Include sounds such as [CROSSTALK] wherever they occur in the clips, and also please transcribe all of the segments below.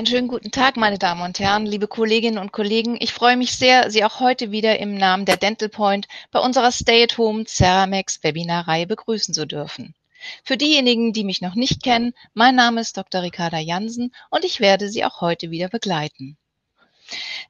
Einen schönen guten Tag, meine Damen und Herren, liebe Kolleginnen und Kollegen. Ich freue mich sehr, Sie auch heute wieder im Namen der Dental Point bei unserer Stay-at-Home Ceramex Webinarreihe begrüßen zu dürfen. Für diejenigen, die mich noch nicht kennen, mein Name ist Dr. Ricarda Jansen und ich werde Sie auch heute wieder begleiten.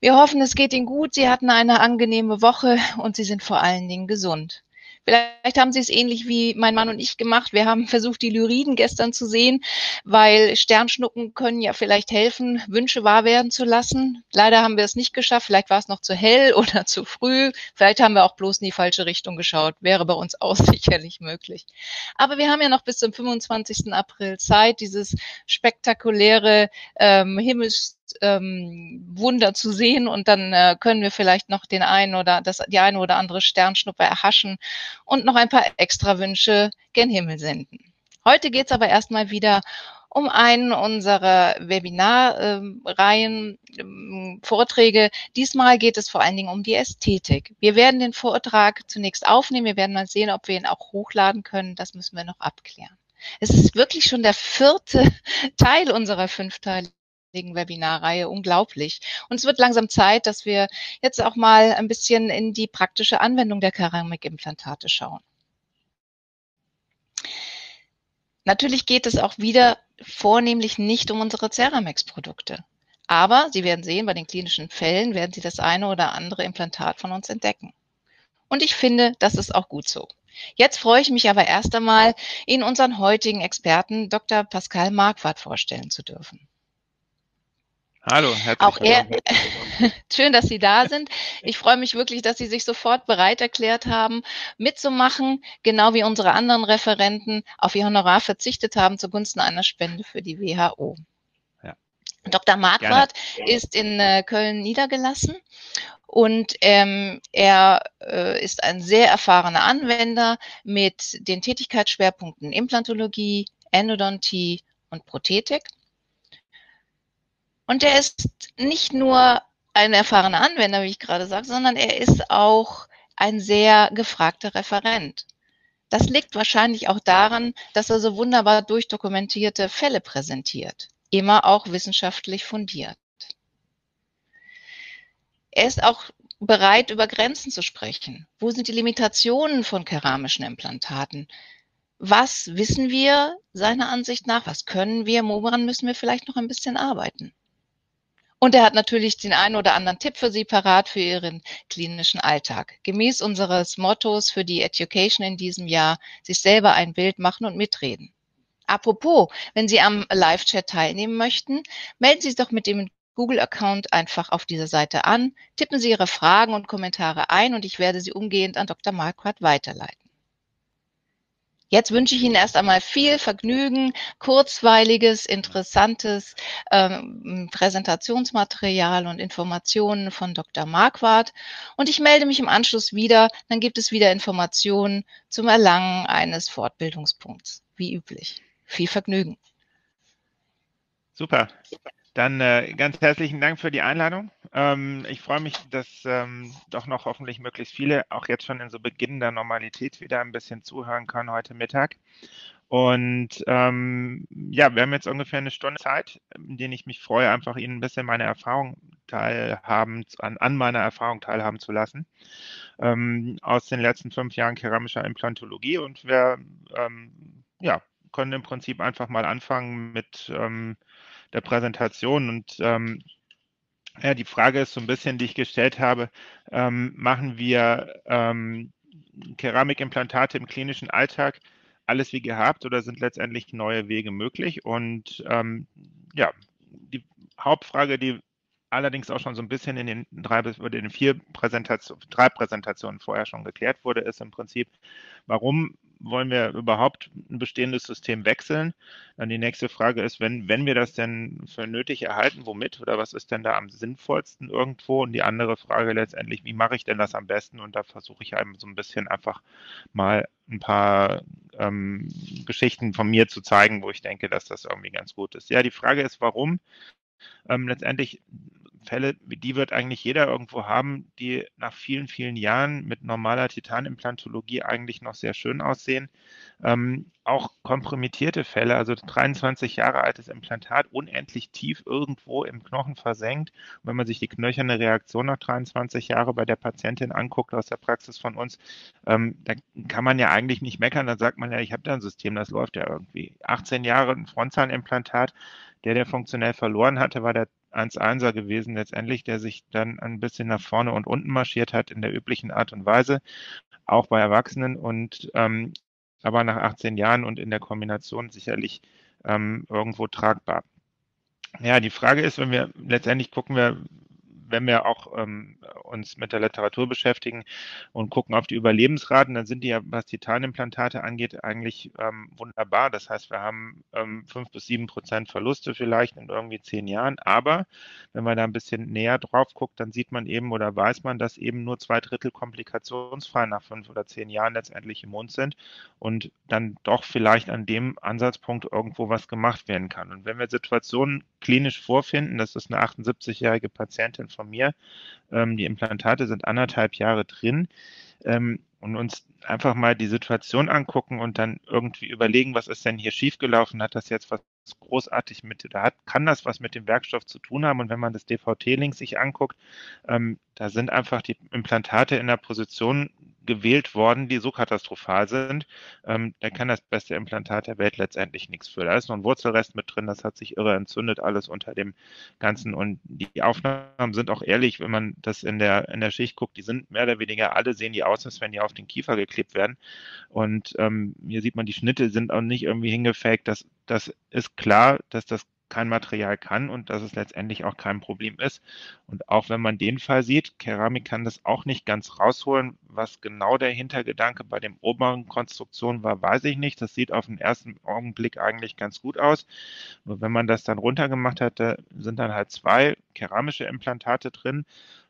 Wir hoffen, es geht Ihnen gut, Sie hatten eine angenehme Woche und Sie sind vor allen Dingen gesund. Vielleicht haben Sie es ähnlich wie mein Mann und ich gemacht. Wir haben versucht, die Lyriden gestern zu sehen, weil Sternschnuppen können ja vielleicht helfen, Wünsche wahr werden zu lassen. Leider haben wir es nicht geschafft. Vielleicht war es noch zu hell [LAUGHS] oder zu früh. Vielleicht haben wir auch bloß in die falsche Richtung geschaut. Wäre bei uns auch [LAUGHS] sicherlich möglich. Aber wir haben ja noch bis zum 25. April Zeit, dieses spektakuläre ähm, Himmels ähm, Wunder zu sehen und dann äh, können wir vielleicht noch den einen oder das die eine oder andere Sternschnuppe erhaschen und noch ein paar extra Wünsche gen Himmel senden. Heute geht's aber erstmal wieder um einen unserer Webinarreihen, ähm, Vorträge. Diesmal geht es vor allen Dingen um die Ästhetik. Wir werden den Vortrag zunächst aufnehmen. Wir werden mal sehen, ob wir ihn auch hochladen können. Das müssen wir noch abklären. Es ist wirklich schon der vierte [LAUGHS] Teil unserer fünfteiligen Webinarreihe unglaublich. Und es wird langsam Zeit, dass wir jetzt auch mal ein bisschen in die praktische Anwendung der Keramikimplantate schauen. Natürlich geht es auch wieder vornehmlich nicht um unsere Ceramex-Produkte. Aber Sie werden sehen, bei den klinischen Fällen werden Sie das eine oder andere Implantat von uns entdecken. Und ich finde, das ist auch gut so. Jetzt freue ich mich aber erst einmal, Ihnen unseren heutigen Experten Dr. Pascal Marquardt vorstellen zu dürfen. Hallo, herzlich Auch er, [LAUGHS] schön, dass Sie da sind. Ich freue mich wirklich, dass Sie sich sofort bereit erklärt haben, mitzumachen, genau wie unsere anderen Referenten auf ihr Honorar verzichtet haben zugunsten einer Spende für die WHO. Ja. Dr. Marquardt ist in äh, Köln niedergelassen und ähm, er äh, ist ein sehr erfahrener Anwender mit den Tätigkeitsschwerpunkten Implantologie, Endodontie und Prothetik. Und er ist nicht nur ein erfahrener Anwender, wie ich gerade sage, sondern er ist auch ein sehr gefragter Referent. Das liegt wahrscheinlich auch daran, dass er so wunderbar durchdokumentierte Fälle präsentiert, immer auch wissenschaftlich fundiert. Er ist auch bereit, über Grenzen zu sprechen. Wo sind die Limitationen von keramischen Implantaten? Was wissen wir seiner Ansicht nach? Was können wir? Woran müssen wir vielleicht noch ein bisschen arbeiten? Und er hat natürlich den einen oder anderen Tipp für Sie parat für Ihren klinischen Alltag. Gemäß unseres Mottos für die Education in diesem Jahr, sich selber ein Bild machen und mitreden. Apropos, wenn Sie am Live-Chat teilnehmen möchten, melden Sie sich doch mit dem Google-Account einfach auf dieser Seite an, tippen Sie Ihre Fragen und Kommentare ein und ich werde sie umgehend an Dr. Marquardt weiterleiten. Jetzt wünsche ich Ihnen erst einmal viel Vergnügen, kurzweiliges, interessantes ähm, Präsentationsmaterial und Informationen von Dr. Marquardt. Und ich melde mich im Anschluss wieder. Dann gibt es wieder Informationen zum Erlangen eines Fortbildungspunkts, wie üblich. Viel Vergnügen. Super. Dann äh, ganz herzlichen Dank für die Einladung. Ähm, ich freue mich, dass ähm, doch noch hoffentlich möglichst viele auch jetzt schon in so beginnender Normalität wieder ein bisschen zuhören können heute Mittag. Und ähm, ja, wir haben jetzt ungefähr eine Stunde Zeit, in der ich mich freue, einfach Ihnen ein bisschen meine Erfahrung teilhaben, an, an meiner Erfahrung teilhaben zu lassen. Ähm, aus den letzten fünf Jahren keramischer Implantologie. Und wir ähm, ja, können im Prinzip einfach mal anfangen mit ähm, der Präsentation. Und ähm, ja, die Frage ist so ein bisschen, die ich gestellt habe, ähm, machen wir ähm, Keramikimplantate im klinischen Alltag alles wie gehabt oder sind letztendlich neue Wege möglich? Und ähm, ja, die Hauptfrage, die allerdings auch schon so ein bisschen in den drei bis in den vier Präsentationen, drei Präsentationen vorher schon geklärt wurde, ist im Prinzip, warum wollen wir überhaupt ein bestehendes System wechseln? Dann die nächste Frage ist, wenn, wenn wir das denn für nötig erhalten, womit oder was ist denn da am sinnvollsten irgendwo? Und die andere Frage letztendlich, wie mache ich denn das am besten? Und da versuche ich einem so ein bisschen einfach mal ein paar ähm, Geschichten von mir zu zeigen, wo ich denke, dass das irgendwie ganz gut ist. Ja, die Frage ist, warum? Ähm, letztendlich Fälle, die wird eigentlich jeder irgendwo haben, die nach vielen, vielen Jahren mit normaler Titanimplantologie eigentlich noch sehr schön aussehen. Ähm, auch kompromittierte Fälle, also 23 Jahre altes Implantat, unendlich tief irgendwo im Knochen versenkt. Und wenn man sich die knöcherne Reaktion nach 23 Jahren bei der Patientin anguckt aus der Praxis von uns, ähm, da kann man ja eigentlich nicht meckern. Da sagt man ja, ich habe da ein System, das läuft ja irgendwie. 18 Jahre ein Frontzahnimplantat, der, der funktionell verloren hatte, war der 1-1er gewesen letztendlich, der sich dann ein bisschen nach vorne und unten marschiert hat in der üblichen Art und Weise, auch bei Erwachsenen und ähm, aber nach 18 Jahren und in der Kombination sicherlich ähm, irgendwo tragbar. Ja, die Frage ist, wenn wir letztendlich gucken wir, wenn wir auch ähm, uns mit der Literatur beschäftigen und gucken auf die Überlebensraten, dann sind die ja, was Titanimplantate angeht, eigentlich ähm, wunderbar. Das heißt, wir haben ähm, fünf bis sieben Prozent Verluste vielleicht in irgendwie zehn Jahren. Aber wenn man da ein bisschen näher drauf guckt, dann sieht man eben oder weiß man, dass eben nur zwei Drittel komplikationsfrei nach fünf oder zehn Jahren letztendlich im Mund sind und dann doch vielleicht an dem Ansatzpunkt irgendwo was gemacht werden kann. Und wenn wir Situationen klinisch vorfinden, das ist eine 78-jährige Patientin von mir, ähm, die Implantate sind anderthalb Jahre drin ähm, und uns einfach mal die Situation angucken und dann irgendwie überlegen, was ist denn hier schiefgelaufen? Hat das jetzt was großartig mit, oder hat, kann das was mit dem Werkstoff zu tun haben? Und wenn man das DVT-Link sich anguckt, ähm, da sind einfach die Implantate in der Position gewählt worden, die so katastrophal sind, ähm, da kann das beste Implantat der Welt letztendlich nichts für. Da ist noch ein Wurzelrest mit drin, das hat sich irre entzündet, alles unter dem Ganzen. Und die Aufnahmen sind auch ehrlich, wenn man das in der, in der Schicht guckt, die sind mehr oder weniger alle, sehen die aus, als wenn die auf den Kiefer geklebt werden. Und ähm, hier sieht man, die Schnitte sind auch nicht irgendwie hingefaked. Das, das ist klar, dass das kein Material kann und dass es letztendlich auch kein Problem ist. Und auch wenn man den Fall sieht, Keramik kann das auch nicht ganz rausholen. Was genau der Hintergedanke bei dem oberen Konstruktion war, weiß ich nicht. Das sieht auf den ersten Augenblick eigentlich ganz gut aus. Nur wenn man das dann runtergemacht hat, da sind dann halt zwei keramische Implantate drin.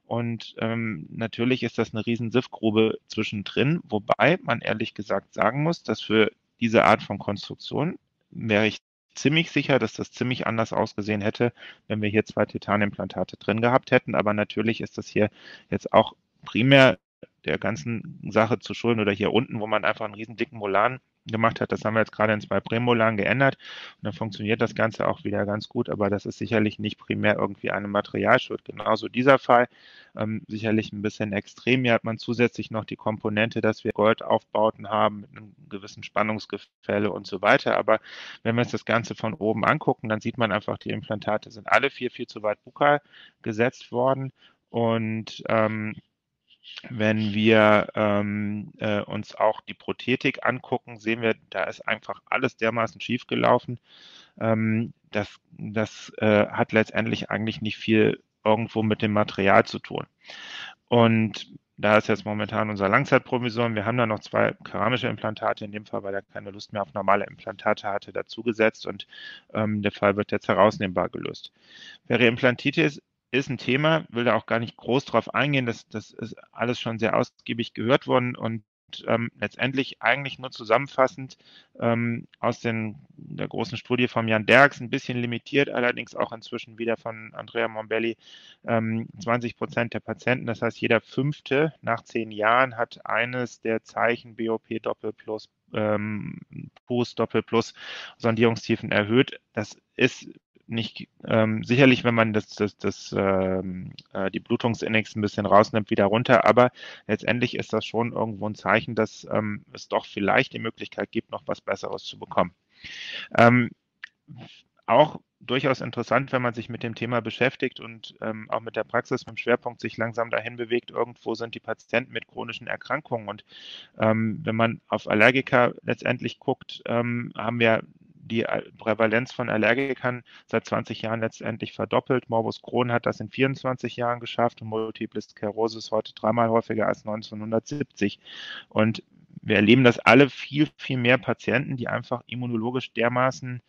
Und ähm, natürlich ist das eine riesen Siffgrube zwischendrin, wobei man ehrlich gesagt sagen muss, dass für diese Art von Konstruktion wäre ich ziemlich sicher, dass das ziemlich anders ausgesehen hätte, wenn wir hier zwei Titanimplantate drin gehabt hätten. Aber natürlich ist das hier jetzt auch primär der ganzen Sache zu schulden oder hier unten, wo man einfach einen riesen dicken Molan gemacht hat. Das haben wir jetzt gerade in zwei Prämolaren geändert und dann funktioniert das Ganze auch wieder ganz gut, aber das ist sicherlich nicht primär irgendwie eine Materialschuld. Genauso dieser Fall, ähm, sicherlich ein bisschen extrem. Hier hat man zusätzlich noch die Komponente, dass wir Goldaufbauten haben mit einem gewissen Spannungsgefälle und so weiter. Aber wenn wir uns das Ganze von oben angucken, dann sieht man einfach, die Implantate sind alle vier viel zu weit bukal gesetzt worden und ähm, wenn wir ähm, äh, uns auch die Prothetik angucken, sehen wir, da ist einfach alles dermaßen schief gelaufen. Ähm, das das äh, hat letztendlich eigentlich nicht viel irgendwo mit dem Material zu tun. Und da ist jetzt momentan unser Langzeitprovision. Wir haben da noch zwei keramische Implantate, in dem Fall, weil er keine Lust mehr auf normale Implantate hatte, dazugesetzt und ähm, der Fall wird jetzt herausnehmbar gelöst. Periimplantitis ist ein Thema, will da auch gar nicht groß drauf eingehen. Das, das ist alles schon sehr ausgiebig gehört worden und ähm, letztendlich eigentlich nur zusammenfassend ähm, aus den, der großen Studie von Jan Derks, ein bisschen limitiert, allerdings auch inzwischen wieder von Andrea Mombelli, ähm, 20 Prozent der Patienten, das heißt jeder fünfte nach zehn Jahren hat eines der Zeichen BOP Doppel plus ähm, Post Doppel plus Sondierungstiefen erhöht. Das ist nicht ähm, sicherlich, wenn man das, das, das ähm, äh, die Blutungsindex ein bisschen rausnimmt, wieder runter, aber letztendlich ist das schon irgendwo ein Zeichen, dass ähm, es doch vielleicht die Möglichkeit gibt, noch was Besseres zu bekommen. Ähm, auch durchaus interessant, wenn man sich mit dem Thema beschäftigt und ähm, auch mit der Praxis mit dem Schwerpunkt sich langsam dahin bewegt, irgendwo sind die Patienten mit chronischen Erkrankungen. Und ähm, wenn man auf Allergiker letztendlich guckt, ähm, haben wir die Prävalenz von Allergikern seit 20 Jahren letztendlich verdoppelt. Morbus Crohn hat das in 24 Jahren geschafft und Multiple Sklerose ist heute dreimal häufiger als 1970. Und wir erleben das alle viel, viel mehr Patienten, die einfach immunologisch dermaßen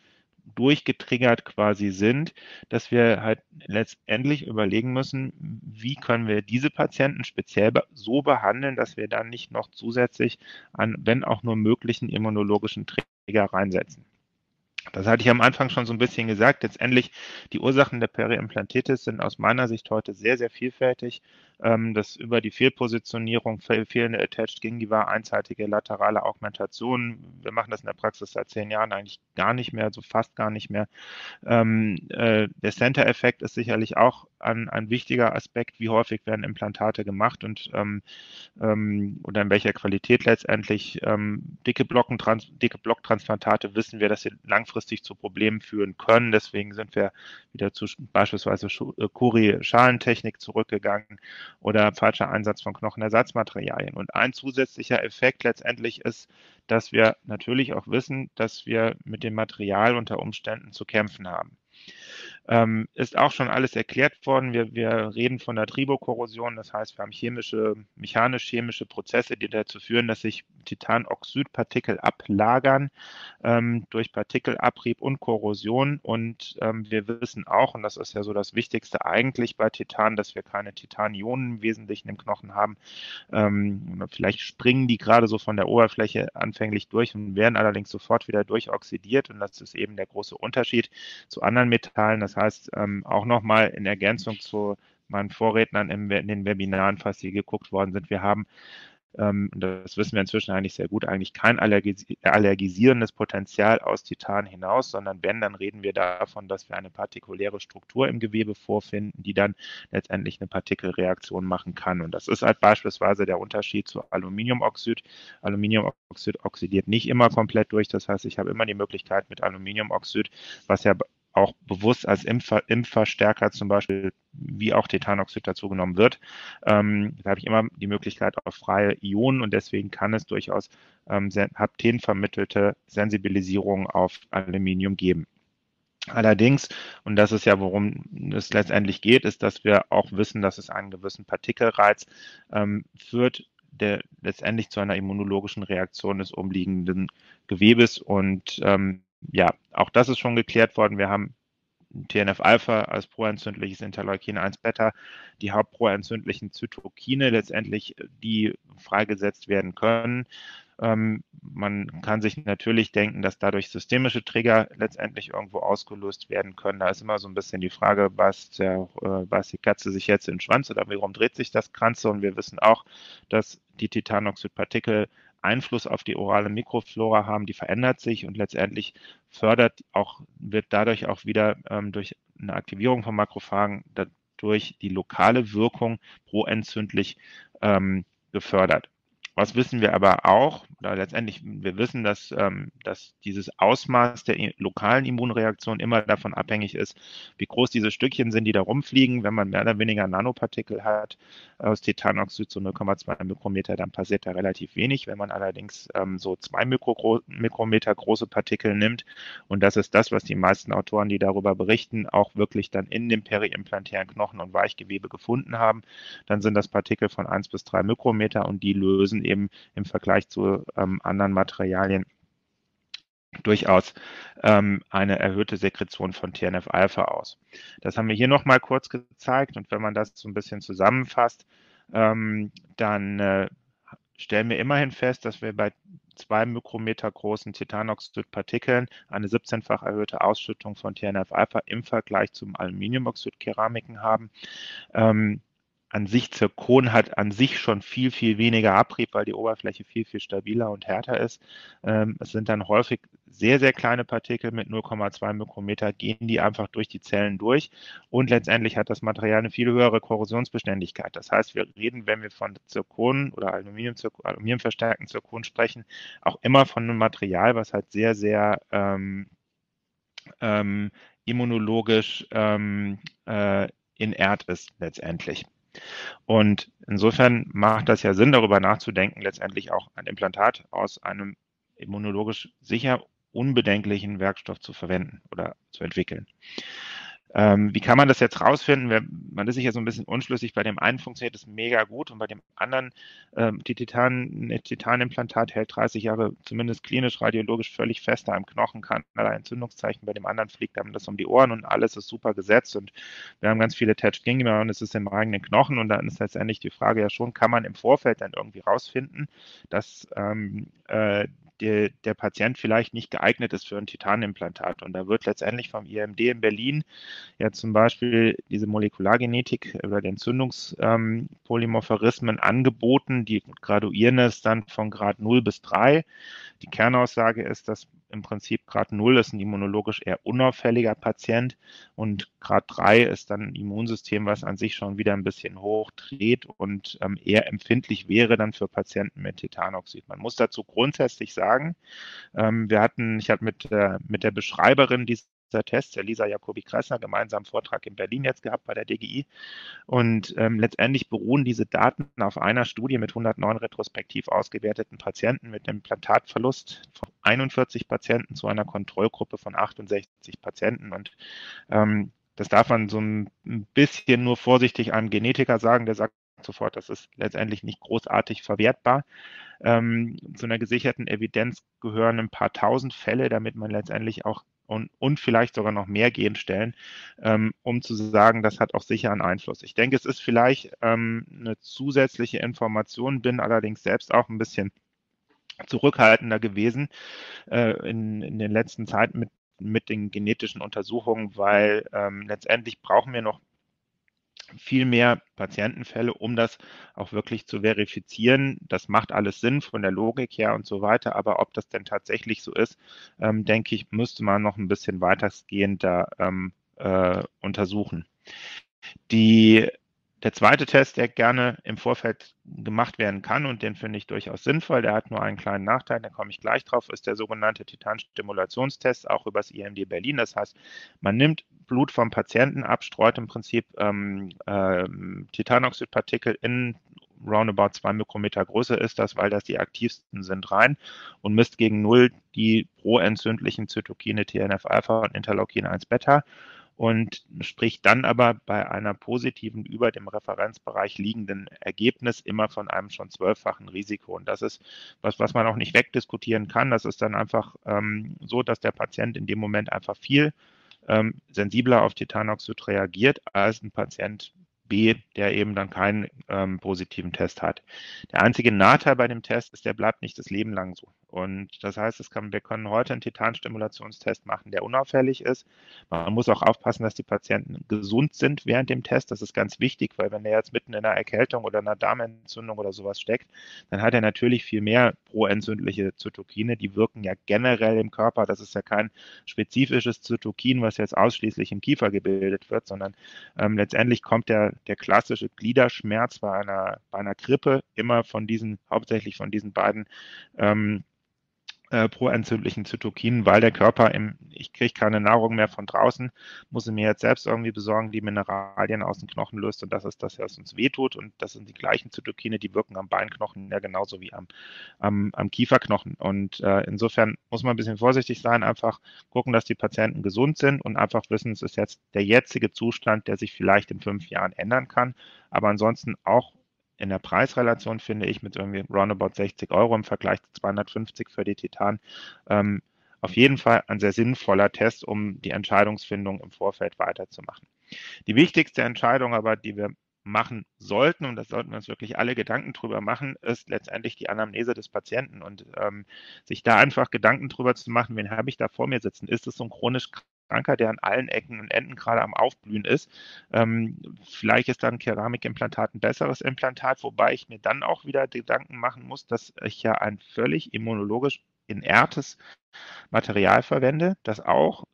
durchgetriggert quasi sind, dass wir halt letztendlich überlegen müssen, wie können wir diese Patienten speziell so behandeln, dass wir dann nicht noch zusätzlich an, wenn auch nur möglichen immunologischen Trigger reinsetzen. Das hatte ich am Anfang schon so ein bisschen gesagt. Letztendlich, die Ursachen der Periimplantitis sind aus meiner Sicht heute sehr, sehr vielfältig. Ähm, das über die Fehlpositionierung, fehlende Attached Gingiva, einseitige laterale Augmentation. Wir machen das in der Praxis seit zehn Jahren eigentlich gar nicht mehr, so fast gar nicht mehr. Ähm, äh, der Center-Effekt ist sicherlich auch ein, ein wichtiger Aspekt. Wie häufig werden Implantate gemacht und ähm, ähm oder in welcher Qualität letztendlich. Ähm, dicke, Blocken, dicke Blocktransplantate wissen wir, dass sie langfristig zu Problemen führen können. Deswegen sind wir wieder zu beispielsweise Curie-Schalentechnik äh, zurückgegangen oder falscher Einsatz von Knochenersatzmaterialien. Und ein zusätzlicher Effekt letztendlich ist, dass wir natürlich auch wissen, dass wir mit dem Material unter Umständen zu kämpfen haben. Ähm, ist auch schon alles erklärt worden. Wir, wir reden von der Tribokorrosion, das heißt, wir haben chemische, mechanisch-chemische Prozesse, die dazu führen, dass sich Titanoxidpartikel ablagern ähm, durch Partikelabrieb und Korrosion. Und ähm, wir wissen auch, und das ist ja so das Wichtigste eigentlich bei Titan, dass wir keine Titanionen im Wesentlichen im Knochen haben. Ähm, vielleicht springen die gerade so von der Oberfläche anfänglich durch und werden allerdings sofort wieder durchoxidiert. Und das ist eben der große Unterschied zu anderen Metallen. Das heißt, ähm, auch nochmal in Ergänzung zu meinen Vorrednern in den Webinaren, falls sie geguckt worden sind, wir haben ähm, das wissen wir inzwischen eigentlich sehr gut, eigentlich kein allergis allergisierendes Potenzial aus Titan hinaus, sondern wenn, dann reden wir davon, dass wir eine partikuläre Struktur im Gewebe vorfinden, die dann letztendlich eine Partikelreaktion machen kann. Und das ist halt beispielsweise der Unterschied zu Aluminiumoxid. Aluminiumoxid oxidiert nicht immer komplett durch. Das heißt, ich habe immer die Möglichkeit mit Aluminiumoxid, was ja auch bewusst als Impfer, Impfverstärker zum Beispiel, wie auch Titanoxid dazu genommen wird. Ähm, da habe ich immer die Möglichkeit auf freie Ionen und deswegen kann es durchaus ähm, haptenvermittelte Sensibilisierung auf Aluminium geben. Allerdings, und das ist ja, worum es letztendlich geht, ist, dass wir auch wissen, dass es einen gewissen Partikelreiz ähm, führt, der letztendlich zu einer immunologischen Reaktion des umliegenden Gewebes und ähm, ja, auch das ist schon geklärt worden. Wir haben TNF-Alpha als proentzündliches Interleukin 1-Beta, die hauptproentzündlichen Zytokine letztendlich, die freigesetzt werden können. Ähm, man kann sich natürlich denken, dass dadurch systemische Trigger letztendlich irgendwo ausgelöst werden können. Da ist immer so ein bisschen die Frage, beißt, der, äh, beißt die Katze sich jetzt in den Schwanz oder warum dreht sich das Kranze? Und wir wissen auch, dass die Titanoxidpartikel Einfluss auf die orale Mikroflora haben, die verändert sich und letztendlich fördert auch, wird dadurch auch wieder ähm, durch eine Aktivierung von Makrophagen dadurch die lokale Wirkung proentzündlich ähm, gefördert. Was wissen wir aber auch, oder letztendlich, wir wissen, dass, ähm, dass dieses Ausmaß der lokalen Immunreaktion immer davon abhängig ist, wie groß diese Stückchen sind, die da rumfliegen. Wenn man mehr oder weniger Nanopartikel hat aus Titanoxid, so 0,2 Mikrometer, dann passiert da relativ wenig. Wenn man allerdings ähm, so zwei Mikro Mikrometer große Partikel nimmt, und das ist das, was die meisten Autoren, die darüber berichten, auch wirklich dann in dem periimplantären Knochen und Weichgewebe gefunden haben, dann sind das Partikel von 1 bis 3 Mikrometer und die lösen eben im Vergleich zu ähm, anderen Materialien durchaus ähm, eine erhöhte Sekretion von TNF-Alpha aus. Das haben wir hier nochmal kurz gezeigt und wenn man das so ein bisschen zusammenfasst, ähm, dann äh, stellen wir immerhin fest, dass wir bei zwei Mikrometer großen Titanoxidpartikeln eine 17-fach erhöhte Ausschüttung von TNF-Alpha im Vergleich zum Aluminiumoxid-Keramiken haben. Ähm, an sich Zirkon hat an sich schon viel, viel weniger Abrieb, weil die Oberfläche viel, viel stabiler und härter ist. Ähm, es sind dann häufig sehr, sehr kleine Partikel mit 0,2 Mikrometer, gehen die einfach durch die Zellen durch und letztendlich hat das Material eine viel höhere Korrosionsbeständigkeit. Das heißt, wir reden, wenn wir von Zirkon oder Aluminium, Aluminiumverstärkten Zirkon sprechen, auch immer von einem Material, was halt sehr, sehr ähm, ähm, immunologisch ähm, äh, inert ist letztendlich. Und insofern macht das ja Sinn, darüber nachzudenken, letztendlich auch ein Implantat aus einem immunologisch sicher unbedenklichen Werkstoff zu verwenden oder zu entwickeln. Ähm, wie kann man das jetzt rausfinden? Man ist sich ja so ein bisschen unschlüssig. Bei dem einen funktioniert es mega gut und bei dem anderen, ähm, die Titan, Titanimplantat hält 30 Jahre zumindest klinisch, radiologisch völlig fester im Knochen, kann ein Entzündungszeichen. Bei dem anderen fliegt einem das um die Ohren und alles ist super gesetzt und wir haben ganz viele Attached Gingiva und es ist im eigenen Knochen und dann ist letztendlich die Frage ja schon, kann man im Vorfeld dann irgendwie rausfinden, dass ähm, äh, der, der Patient vielleicht nicht geeignet ist für ein Titanimplantat. Und da wird letztendlich vom IMD in Berlin ja zum Beispiel diese Molekulargenetik über die Entzündungspolymorphismen ähm, angeboten. Die graduieren es dann von Grad 0 bis 3. Die Kernaussage ist, dass im Prinzip Grad 0 ist ein immunologisch eher unauffälliger Patient und Grad 3 ist dann ein Immunsystem, was an sich schon wieder ein bisschen hochdreht und ähm, eher empfindlich wäre dann für Patienten mit Titanoxid. Man muss dazu grundsätzlich sagen, ähm, wir hatten, ich hatte mit, äh, mit der Beschreiberin dieses Test, der Lisa Jacobi-Kressner, gemeinsam Vortrag in Berlin jetzt gehabt bei der DGI. Und ähm, letztendlich beruhen diese Daten auf einer Studie mit 109 retrospektiv ausgewerteten Patienten mit einem Implantatverlust von 41 Patienten zu einer Kontrollgruppe von 68 Patienten. Und ähm, das darf man so ein bisschen nur vorsichtig einem Genetiker sagen, der sagt sofort, das ist letztendlich nicht großartig verwertbar. Ähm, zu einer gesicherten Evidenz gehören ein paar tausend Fälle, damit man letztendlich auch und, und vielleicht sogar noch mehr Genstellen, ähm, um zu sagen, das hat auch sicher einen Einfluss. Ich denke, es ist vielleicht ähm, eine zusätzliche Information, bin allerdings selbst auch ein bisschen zurückhaltender gewesen äh, in, in den letzten Zeiten mit, mit den genetischen Untersuchungen, weil ähm, letztendlich brauchen wir noch viel mehr Patientenfälle, um das auch wirklich zu verifizieren. Das macht alles Sinn von der Logik her und so weiter. Aber ob das denn tatsächlich so ist, ähm, denke ich, müsste man noch ein bisschen weitergehender ähm, äh, untersuchen. Die der zweite Test, der gerne im Vorfeld gemacht werden kann und den finde ich durchaus sinnvoll, der hat nur einen kleinen Nachteil, da komme ich gleich drauf, ist der sogenannte Titanstimulationstest, auch übers IMD Berlin. Das heißt, man nimmt Blut vom Patienten ab, streut im Prinzip ähm, äh, Titanoxidpartikel in roundabout zwei Mikrometer Größe ist das, weil das die aktivsten sind, rein und misst gegen Null die proentzündlichen Zytokine TNF-Alpha und Interleukin 1 Beta und spricht dann aber bei einer positiven, über dem Referenzbereich liegenden Ergebnis immer von einem schon zwölffachen Risiko. Und das ist was, was man auch nicht wegdiskutieren kann. Das ist dann einfach ähm, so, dass der Patient in dem Moment einfach viel ähm, sensibler auf Titanoxid reagiert als ein Patient B, der eben dann keinen ähm, positiven Test hat. Der einzige Nachteil bei dem Test ist, der bleibt nicht das Leben lang so. Und das heißt, kann, wir können heute einen Titanstimulationstest machen, der unauffällig ist. Man muss auch aufpassen, dass die Patienten gesund sind während dem Test. Das ist ganz wichtig, weil wenn er jetzt mitten in einer Erkältung oder einer Darmentzündung oder sowas steckt, dann hat er natürlich viel mehr proentzündliche Zytokine. Die wirken ja generell im Körper. Das ist ja kein spezifisches Zytokin, was jetzt ausschließlich im Kiefer gebildet wird, sondern ähm, letztendlich kommt der, der klassische Gliederschmerz bei einer, bei einer Grippe immer von diesen, hauptsächlich von diesen beiden ähm, äh, proentzündlichen Zytokinen, weil der Körper im, ich kriege keine Nahrung mehr von draußen, muss ich mir jetzt selbst irgendwie besorgen, die Mineralien aus den Knochen löst und das ist das, was uns wehtut und das sind die gleichen Zytokine, die wirken am Beinknochen ja genauso wie am, am, am Kieferknochen. Und äh, insofern muss man ein bisschen vorsichtig sein, einfach gucken, dass die Patienten gesund sind und einfach wissen, es ist jetzt der jetzige Zustand, der sich vielleicht in fünf Jahren ändern kann, aber ansonsten auch in der Preisrelation finde ich mit irgendwie roundabout 60 Euro im Vergleich zu 250 für die Titan ähm, auf jeden Fall ein sehr sinnvoller Test, um die Entscheidungsfindung im Vorfeld weiterzumachen. Die wichtigste Entscheidung aber, die wir machen sollten, und das sollten wir uns wirklich alle Gedanken drüber machen, ist letztendlich die Anamnese des Patienten und ähm, sich da einfach Gedanken drüber zu machen, wen habe ich da vor mir sitzen? Ist es so ein chronisch Anker, der an allen Ecken und Enden gerade am Aufblühen ist. Ähm, vielleicht ist dann Keramikimplantat ein besseres Implantat, wobei ich mir dann auch wieder Gedanken machen muss, dass ich ja ein völlig immunologisch inertes Material verwende, das auch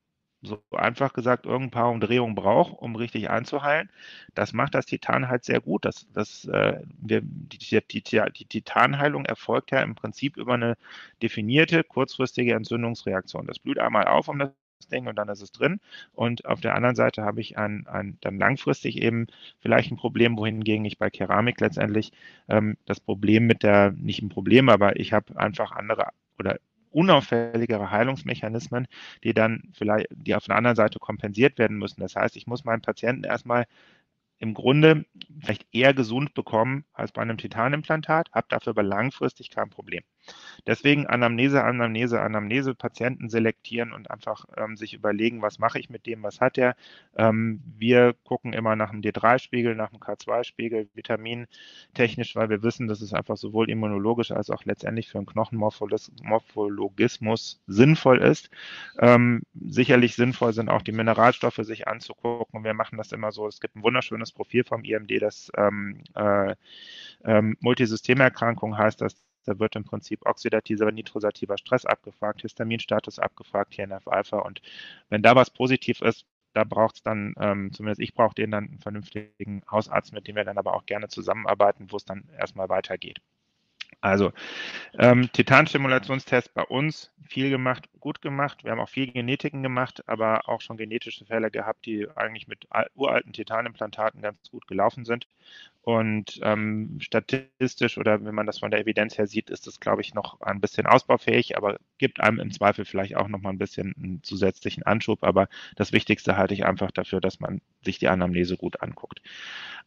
so einfach gesagt irgendein paar Umdrehungen braucht, um richtig einzuheilen. Das macht das Titan halt sehr gut. Das, das, äh, wir, die, die, die, Titanheilung erfolgt ja im Prinzip über eine definierte kurzfristige Entzündungsreaktion. Das blüht einmal auf, um das Ding und dann ist es drin. Und auf der anderen Seite habe ich ein, ein, dann langfristig eben vielleicht ein Problem, wohingegen ich bei Keramik letztendlich ähm, das Problem mit der, nicht ein Problem, aber ich habe einfach andere oder unauffälligere Heilungsmechanismen, die dann vielleicht, die auf der anderen Seite kompensiert werden müssen. Das heißt, ich muss meinen Patienten erstmal im Grunde vielleicht eher gesund bekommen als bei einem Titanimplantat, habe dafür aber langfristig kein Problem. Deswegen Anamnese, Anamnese, Anamnese, Patienten selektieren und einfach ähm, sich überlegen, was mache ich mit dem, was hat er. Ähm, wir gucken immer nach dem D3-Spiegel, nach dem K2-Spiegel, vitamintechnisch, weil wir wissen, dass es einfach sowohl immunologisch als auch letztendlich für einen Knochenmorphologismus sinnvoll ist. Ähm, sicherlich sinnvoll sind auch die Mineralstoffe sich anzugucken. Wir machen das immer so. Es gibt ein wunderschönes Profil vom IMD, das ähm, äh, ähm, Multisystemerkrankung heißt das. Da wird im Prinzip oxidativer, nitrosativer Stress abgefragt, Histaminstatus abgefragt, TNF-Alpha. Und wenn da was positiv ist, da braucht es dann, ähm, zumindest ich brauche den dann einen vernünftigen Hausarzt, mit dem wir dann aber auch gerne zusammenarbeiten, wo es dann erstmal weitergeht. Also ähm, Titanstimulationstest bei uns viel gemacht, gut gemacht. Wir haben auch viel Genetiken gemacht, aber auch schon genetische Fälle gehabt, die eigentlich mit uralten Titanimplantaten ganz gut gelaufen sind. Und ähm, statistisch oder wenn man das von der Evidenz her sieht, ist das, glaube ich, noch ein bisschen ausbaufähig, aber gibt einem im Zweifel vielleicht auch noch mal ein bisschen einen zusätzlichen Anschub. Aber das Wichtigste halte ich einfach dafür, dass man sich die Anamnese gut anguckt.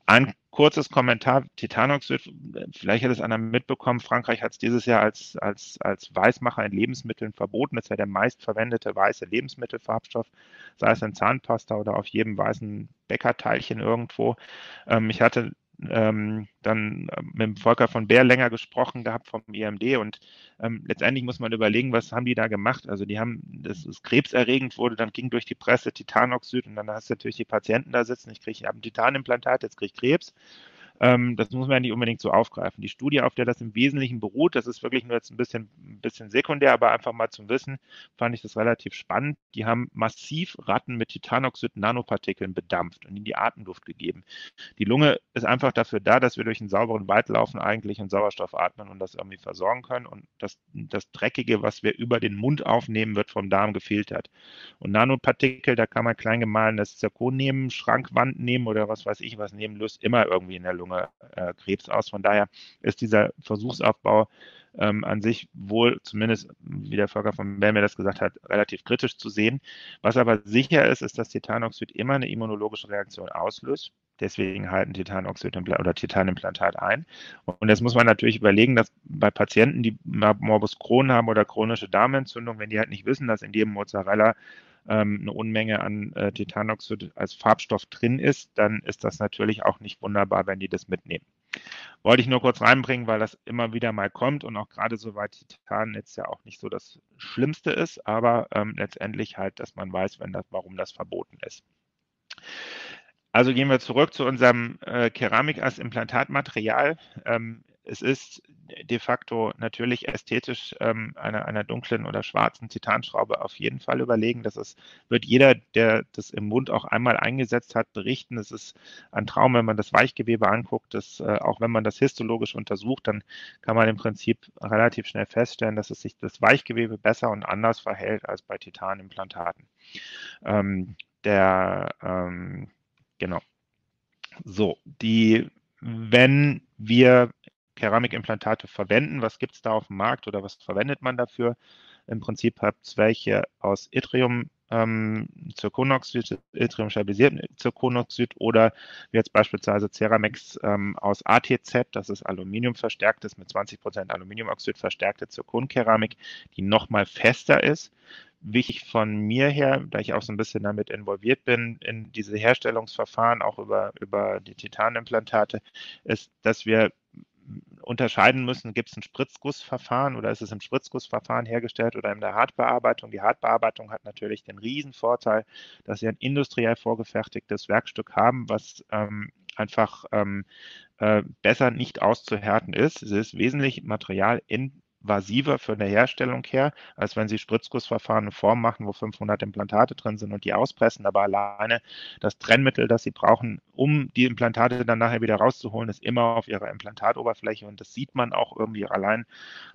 Ein kurzes Kommentar, Titanoxid, vielleicht hat es einer mitbekommen, Frankreich hat es dieses Jahr als, als, als Weißmacher in Lebensmitteln verboten. Das ist ja der meistverwendete weiße Lebensmittelfarbstoff, sei es in Zahnpasta oder auf jedem weißen Bäckerteilchen irgendwo. Ähm, ich hatte ähm, dann äh, mit Volker von Bär länger gesprochen gehabt vom IMD und ähm, letztendlich muss man überlegen, was haben die da gemacht? Also die haben, das ist krebserregend wurde, dann ging durch die Presse Titanoxid und dann hast du natürlich die Patienten da sitzen, ich kriege, ich habe ein Titanimplantat, jetzt kriege ich Krebs ähm, das muss man ja nicht unbedingt so aufgreifen. Die Studie, auf der das im Wesentlichen beruht, das ist wirklich nur jetzt ein bisschen, ein bisschen sekundär, aber einfach mal zum Wissen, fand ich das relativ spannend. Die haben massiv Ratten mit Titanoxid-Nanopartikeln bedampft und in die Atemluft gegeben. Die Lunge ist einfach dafür da, dass wir durch einen sauberen Wald laufen eigentlich und Sauerstoff atmen und das irgendwie versorgen können. Und das, das Dreckige, was wir über den Mund aufnehmen, wird vom Darm gefiltert. Und Nanopartikel, da kann man klein gemahlenes Zirkon nehmen, Schrankwand nehmen oder was weiß ich was nehmen, löst immer irgendwie in der Lunge Lunge äh, Krebs aus. Von daher ist dieser Versuchsaufbau ähm, an sich wohl, zumindest wie der Volker von Bell mir das gesagt hat, relativ kritisch zu sehen. Was aber sicher ist, ist, dass Titanoxid immer eine immunologische Reaktion auslöst. Deswegen halten Titanoxid oder Titanimplantat ein. Und jetzt muss man natürlich überlegen, dass bei Patienten, die Morbus Crohn haben oder chronische Darmentzündung, wenn die halt nicht wissen, dass in jedem Mozzarella ähm, eine Unmenge an äh, Titanoxid als Farbstoff drin ist, dann ist das natürlich auch nicht wunderbar, wenn die das mitnehmen. Wollte ich nur kurz reinbringen, weil das immer wieder mal kommt und auch gerade so weit Titan jetzt ja auch nicht so das Schlimmste ist, aber ähm, letztendlich halt, dass man weiß, wenn das, warum das verboten ist. Also gehen wir zurück zu unserem äh, Keramik als Implantatmaterial. Ähm, es ist de facto natürlich ästhetisch ähm, einer, einer dunklen oder schwarzen Titanschraube auf jeden Fall überlegen. Das ist, wird jeder, der das im Mund auch einmal eingesetzt hat, berichten. Es ist ein Traum, wenn man das Weichgewebe anguckt. Dass, äh, auch wenn man das histologisch untersucht, dann kann man im Prinzip relativ schnell feststellen, dass es sich das Weichgewebe besser und anders verhält als bei Titanimplantaten. Ähm, der, ähm, genau. So, die, wenn wir Keramikimplantate verwenden. Was gibt es da auf dem Markt oder was verwendet man dafür? Im Prinzip habt es welche aus Yttrium ähm, Zirkonoxid, Yttrium stabilisierten Zirkonoxid oder jetzt beispielsweise Ceramex ähm, aus ATZ, das ist Aluminium verstärktes mit 20% Aluminiumoxid verstärkte Zirkonkeramik, die nochmal fester ist. Wichtig von mir her, da ich auch so ein bisschen damit involviert bin in diese Herstellungsverfahren, auch über, über die Titanimplantate, ist, dass wir unterscheiden müssen, gibt es ein Spritzgussverfahren oder ist es im Spritzgussverfahren hergestellt oder in der Hartbearbeitung. Die Hartbearbeitung hat natürlich den Vorteil, dass sie ein industriell vorgefertigtes Werkstück haben, was ähm, einfach ähm, äh, besser nicht auszuhärten ist. Es ist wesentlich Material in invasiver für eine Herstellung her, als wenn Sie Spritzgussverfahren eine Form machen, wo 500 Implantate drin sind und die auspressen. Aber alleine das Trennmittel, das Sie brauchen, um die Implantate dann nachher wieder rauszuholen, ist immer auf Ihrer Implantatoberfläche und das sieht man auch irgendwie allein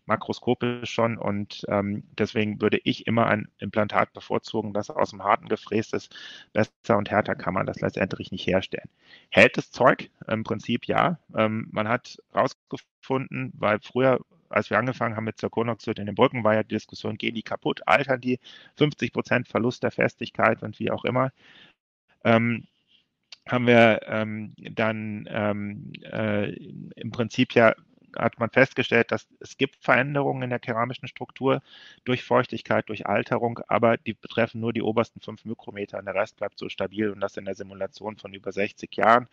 makroskopisch schon und ähm, deswegen würde ich immer ein Implantat bevorzugen, das aus dem harten gefräst ist. Besser und härter kann man das letztendlich nicht herstellen. Hält das Zeug? Im Prinzip ja. Ähm, man hat rausgefunden, weil früher als wir angefangen haben mit Zirkonoxid in den Brücken, war ja die Diskussion, gehen die kaputt, altern die, 50 Prozent Verlust der Festigkeit und wie auch immer. Ähm, haben wir ähm, dann ähm, äh, im Prinzip ja hat man festgestellt, dass es gibt Veränderungen in der keramischen Struktur durch Feuchtigkeit, durch Alterung, aber die betreffen nur die obersten fünf Mikrometer und der Rest bleibt so stabil und das in der Simulation von über 60 Jahren.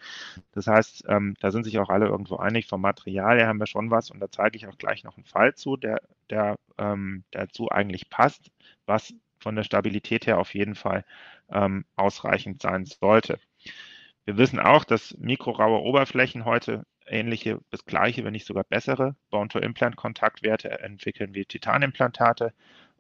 Das heißt, ähm, da sind sich auch alle irgendwo einig. Vom Material her haben wir schon was und da zeige ich auch gleich noch einen Fall zu, der, der ähm, dazu eigentlich passt, was von der Stabilität her auf jeden Fall ähm, ausreichend sein sollte. Wir wissen auch, dass mikroraue Oberflächen heute ähnliche bis gleiche, wenn nicht sogar bessere Bone-to-Implant-Kontaktwerte entwickeln wie Titanimplantate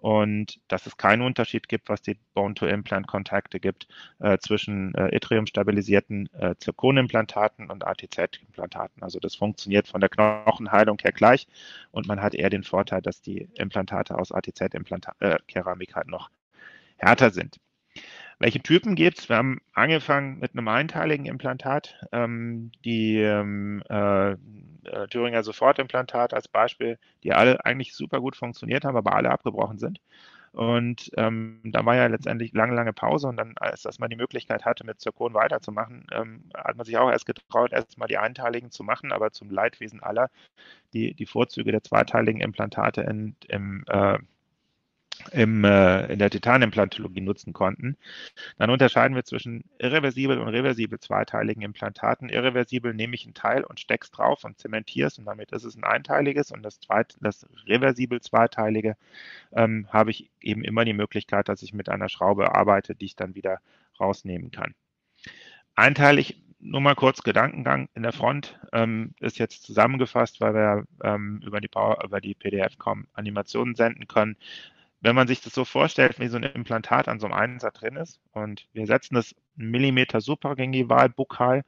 und dass es keinen Unterschied gibt, was die Bone-to-Implant-Kontakte gibt äh, zwischen äh, Yttrium-stabilisierten äh, Zirkonimplantaten und ATZ-Implantaten. Also das funktioniert von der Knochenheilung her gleich und man hat eher den Vorteil, dass die Implantate aus ATZ-Keramik äh, halt noch härter sind. Welche Typen gibt es? Wir haben angefangen mit einem einteiligen Implantat. Ähm, die ähm, äh, äh, Thüringer Sofortimplantat als Beispiel, die alle eigentlich super gut funktioniert haben, aber alle abgebrochen sind. Und ähm, da war ja letztendlich lange, lange Pause und dann, als dass man die Möglichkeit hatte, mit Zirkon weiterzumachen, ähm, hat man sich auch erst getraut, erstmal die einteiligen zu machen, aber zum Leidwesen aller die, die Vorzüge der zweiteiligen Implantate in, im äh, im, äh, in der Titanimplantologie nutzen konnten. Dann unterscheiden wir zwischen irreversibel und reversibel zweiteiligen Implantaten. Irreversibel nehme ich ein Teil und stecke es drauf und zementiere es und damit ist es ein einteiliges und das, zweit, das reversibel zweiteilige ähm, habe ich eben immer die Möglichkeit, dass ich mit einer Schraube arbeite, die ich dann wieder rausnehmen kann. Einteilig nur mal kurz Gedankengang in der Front ähm, ist jetzt zusammengefasst, weil wir ähm, über, die die PDF kaum Animationen senden können wenn man sich das so vorstellt, wie so ein Implantat an so einem Einser drin ist und wir setzen das Millimeter supragingival bukal,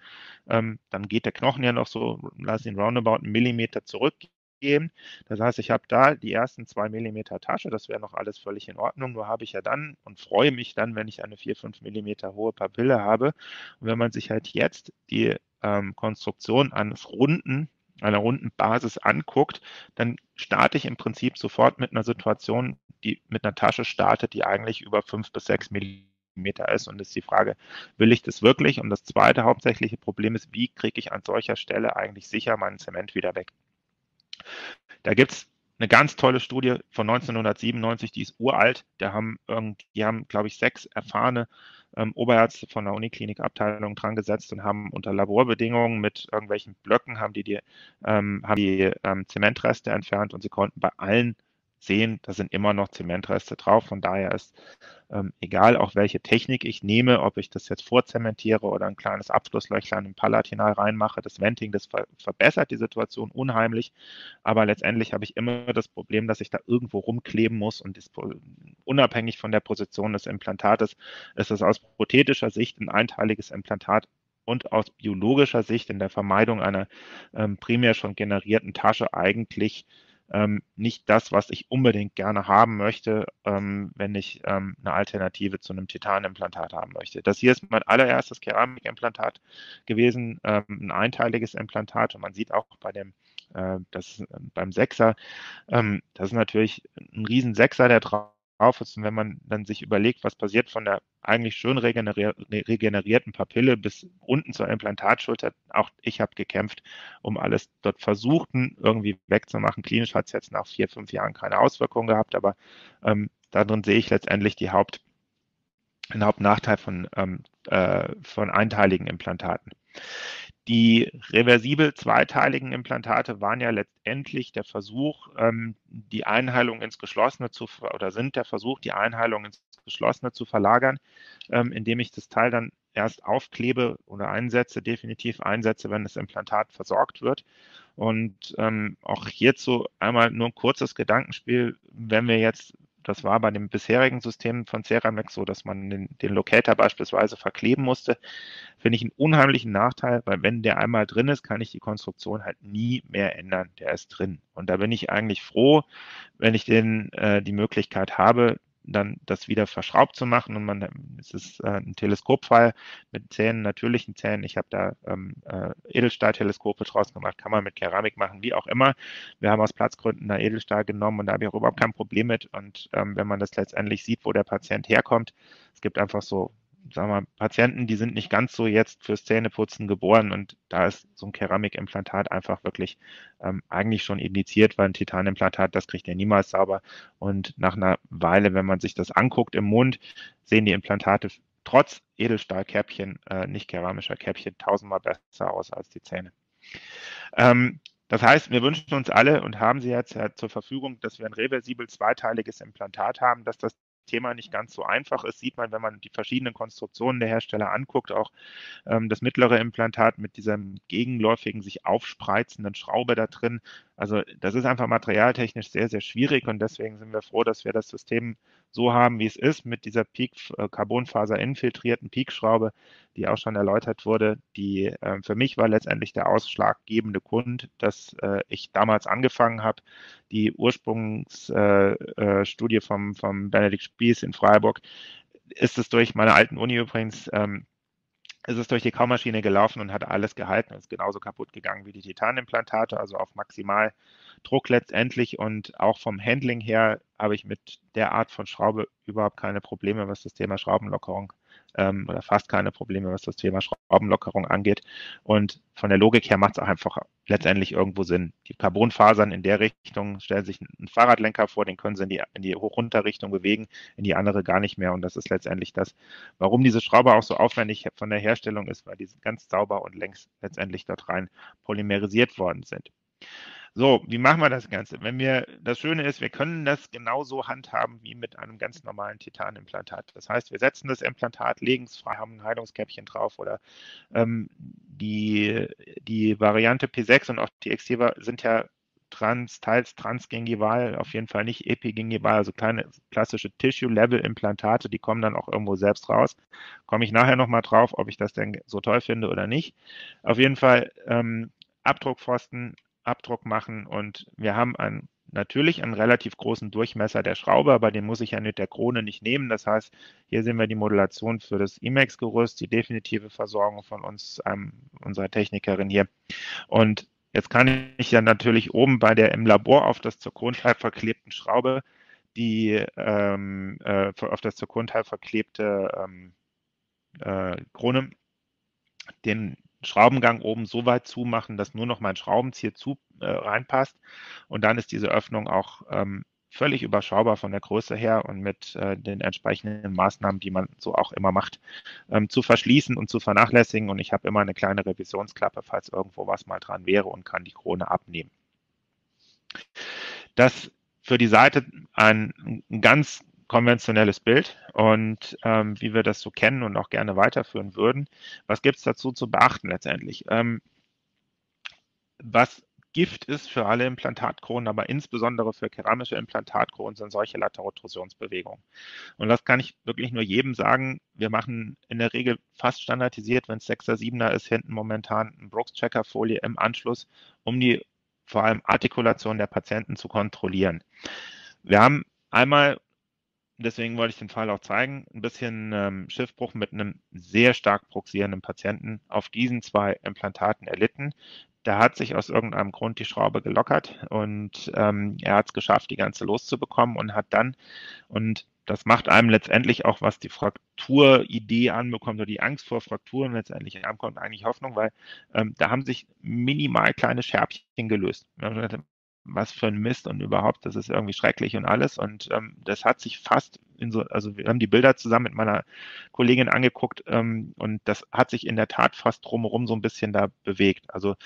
ähm, dann geht der Knochen ja noch so, lass ihn roundabout einen Millimeter zurückgehen. Das heißt, ich habe da die ersten zwei Millimeter Tasche, das wäre noch alles völlig in Ordnung. Nur habe ich ja dann und freue mich dann, wenn ich eine 4, 5 Millimeter hohe Papille habe. Und wenn man sich halt jetzt die ähm, Konstruktion eines runden einer runden Basis anguckt, dann starte ich im Prinzip sofort mit einer Situation, die mit einer Tasche startet, die eigentlich über fünf bis sechs Millimeter ist. Und ist die Frage, will ich das wirklich? Und das zweite hauptsächliche Problem ist, wie kriege ich an solcher Stelle eigentlich sicher meinen Zement wieder weg? Da gibt es eine ganz tolle Studie von 1997, die ist uralt. Da haben, die haben, glaube ich, sechs erfahrene ähm, Oberärzte von der Uniklinikabteilung dran gesetzt und haben unter Laborbedingungen mit irgendwelchen Blöcken haben die, die, ähm, haben die ähm, Zementreste entfernt und sie konnten bei allen sehen, da sind immer noch Zementreste drauf. Von daher ist ähm, egal, auch welche Technik ich nehme, ob ich das jetzt vorzementiere oder ein kleines Abschlusslöchlein im Palatinal reinmache, das Venting, das ver verbessert die Situation unheimlich. Aber letztendlich habe ich immer das Problem, dass ich da irgendwo rumkleben muss und unabhängig von der Position des Implantates ist es aus prothetischer Sicht ein einteiliges Implantat und aus biologischer Sicht in der Vermeidung einer ähm, primär schon generierten Tasche eigentlich ähm, nicht das, was ich unbedingt gerne haben möchte, ähm, wenn ich ähm, eine Alternative zu einem Titanimplantat haben möchte. Das hier ist mein allererstes Keramikimplantat gewesen, ähm, ein einteiliges Implantat und man sieht auch bei dem äh, das äh, beim Sechser, ähm, das ist natürlich ein riesen Sechser, der drauf Und wenn man dann sich überlegt, was passiert von der eigentlich schön regenerierten Papille bis unten zur Implantatschulter, auch ich habe gekämpft, um alles dort versuchten, irgendwie wegzumachen. Klinisch hat es jetzt nach vier, fünf Jahren keine Auswirkungen gehabt, aber ähm, darin sehe ich letztendlich die Haupt, den Hauptnachteil von, ähm, äh, von einteiligen Implantaten. Die reversibel zweiteiligen Implantate waren ja letztendlich der Versuch, ähm, die Einheilung ins Geschlossene zu, oder sind der Versuch, die Einheilung ins Geschlossene zu verlagern, ähm, indem ich das Teil dann erst aufklebe oder einsetze, definitiv einsetze, wenn das Implantat versorgt wird. Und ähm, auch hierzu einmal nur ein kurzes Gedankenspiel, wenn wir jetzt das war bei dem bisherigen System von Ceramex so, dass man den, den Locator beispielsweise verkleben musste. Finde ich einen unheimlichen Nachteil, weil wenn der einmal drin ist, kann ich die Konstruktion halt nie mehr ändern. Der ist drin. Und da bin ich eigentlich froh, wenn ich den, äh, die Möglichkeit habe, dann das wieder verschraubt zu machen und man es ist äh, ein Teleskopfall mit Zähnen, natürlichen Zähnen. Ich habe da ähm, äh, Edelstahlteleskope draus gemacht, kann man mit Keramik machen, wie auch immer. Wir haben aus Platzgründen da Edelstahl genommen und da habe ich auch überhaupt kein Problem mit. Und ähm, wenn man das letztendlich sieht, wo der Patient herkommt, es gibt einfach so sagen wir, Patienten, die sind nicht ganz so jetzt fürs Zähneputzen geboren und da ist so ein Keramikimplantat einfach wirklich ähm, eigentlich schon indiziert, weil ein Titanimplantat, das kriegt er niemals sauber. Und nach einer Weile, wenn man sich das anguckt im Mund, sehen die Implantate trotz Edelstahlkäppchen, äh, nicht keramischer Käppchen, tausendmal besser aus als die Zähne. Ähm, das heißt, wir wünschen uns alle und haben sie jetzt ja zur Verfügung, dass wir ein reversibel zweiteiliges Implantat haben, dass das Thema nicht ganz so einfach ist, sieht man, wenn man die verschiedenen Konstruktionen der Hersteller anguckt, auch ähm, das mittlere Implantat mit diesem gegenläufigen, sich aufspreizenden Schraube da drin. Also das ist einfach materialtechnisch sehr, sehr schwierig und deswegen sind wir froh, dass wir das System so haben, wie es ist, mit dieser Peak äh, infiltrierten Peak-Schraube, die auch schon erläutert wurde. Die äh, für mich war letztendlich der ausschlaggebende Grund, dass äh, ich damals angefangen habe. Die Ursprungsstudie äh, äh vom, vom Benedikt Spieß in Freiburg ist es durch meine alten Uni übrigens ähm, ist es durch die Kaumaschine gelaufen und hat alles gehalten. Ist genauso kaputt gegangen wie die Titanimplantate, also auf Maximaldruck letztendlich. Und auch vom Handling her habe ich mit der Art von Schraube überhaupt keine Probleme, was das Thema Schraubenlockerung ähm, oder fast keine Probleme, was das Thema Schraubenlockerung angeht. Und von der Logik her macht es auch einfach letztendlich irgendwo Sinn. Die Carbonfasern in der Richtung stellen sich einen Fahrradlenker vor, den können sie in die, in die Hoch-Runter-Richtung bewegen, in die andere gar nicht mehr. Und das ist letztendlich das, warum diese Schraube auch so aufwendig von der Herstellung ist, weil die ganz sauber und längst letztendlich dort rein polymerisiert worden sind. So, wie machen wir das Ganze? Wenn wir, das Schöne ist, wir können das genauso handhaben wie mit einem ganz normalen Titanimplantat. Das heißt, wir setzen das Implantat, legen es frei, haben ein Heilungskäppchen drauf oder ähm, die, die Variante P6 und auch die Extiva sind ja trans, teils transgingival, auf jeden Fall nicht epigingival, also kleine klassische Tissue-Level-Implantate, die kommen dann auch irgendwo selbst raus. Komme ich nachher nochmal drauf, ob ich das denn so toll finde oder nicht. Auf jeden Fall ähm, Abdruckpfosten, Abdruck machen und wir haben einen, natürlich einen relativ großen Durchmesser der Schraube, aber den muss ich ja mit der Krone nicht nehmen. Das heißt, hier sehen wir die Modulation für das IMAX-Gerüst, die definitive Versorgung von uns, ähm, unserer Technikerin hier. Und jetzt kann ich ja natürlich oben bei der im Labor auf das Zirkonteil verklebten Schraube die ähm, äh, auf das Zirkonteil verklebte ähm, äh, Krone den Schraubengang oben so weit zumachen, dass nur noch mein Schraubenzieher zu äh, reinpasst. Und dann ist diese Öffnung auch ähm, völlig überschaubar von der Größe her und mit äh, den entsprechenden Maßnahmen, die man so auch immer macht, ähm, zu verschließen und zu vernachlässigen. Und ich habe immer eine kleine Revisionsklappe, falls irgendwo was mal dran wäre und kann die Krone abnehmen. Das für die Seite ein, ein ganz konventionelles Bild und ähm, wie wir das so kennen und auch gerne weiterführen würden. Was gibt es dazu zu beachten letztendlich? Ähm, was Gift ist für alle Implantatkronen, aber insbesondere für keramische Implantatkronen sind solche Laterotrusionsbewegungen. Und das kann ich wirklich nur jedem sagen. Wir machen in der Regel fast standardisiert, wenn es 6er, 7er ist, hinten momentan ein Brooks-Checker-Folie im Anschluss, um die vor allem Artikulation der Patienten zu kontrollieren. Wir haben einmal deswegen wollte ich den Fall auch zeigen, ein bisschen ähm, Schiffbruch mit einem sehr stark proxierenden Patienten auf diesen zwei Implantaten erlitten. Da hat sich aus irgendeinem Grund die Schraube gelockert und ähm, er hat es geschafft, die ganze loszubekommen und hat dann, und das macht einem letztendlich auch, was die Frakturidee anbekommt oder die Angst vor Frakturen letztendlich ankommt, eigentlich Hoffnung, weil ähm, da haben sich minimal kleine Scherbchen gelöst was für ein Mist und überhaupt, das ist irgendwie schrecklich und alles. Und ähm, das hat sich fast in so, also wir haben die Bilder zusammen mit meiner Kollegin angeguckt ähm, und das hat sich in der Tat fast drumherum so ein bisschen da bewegt. Also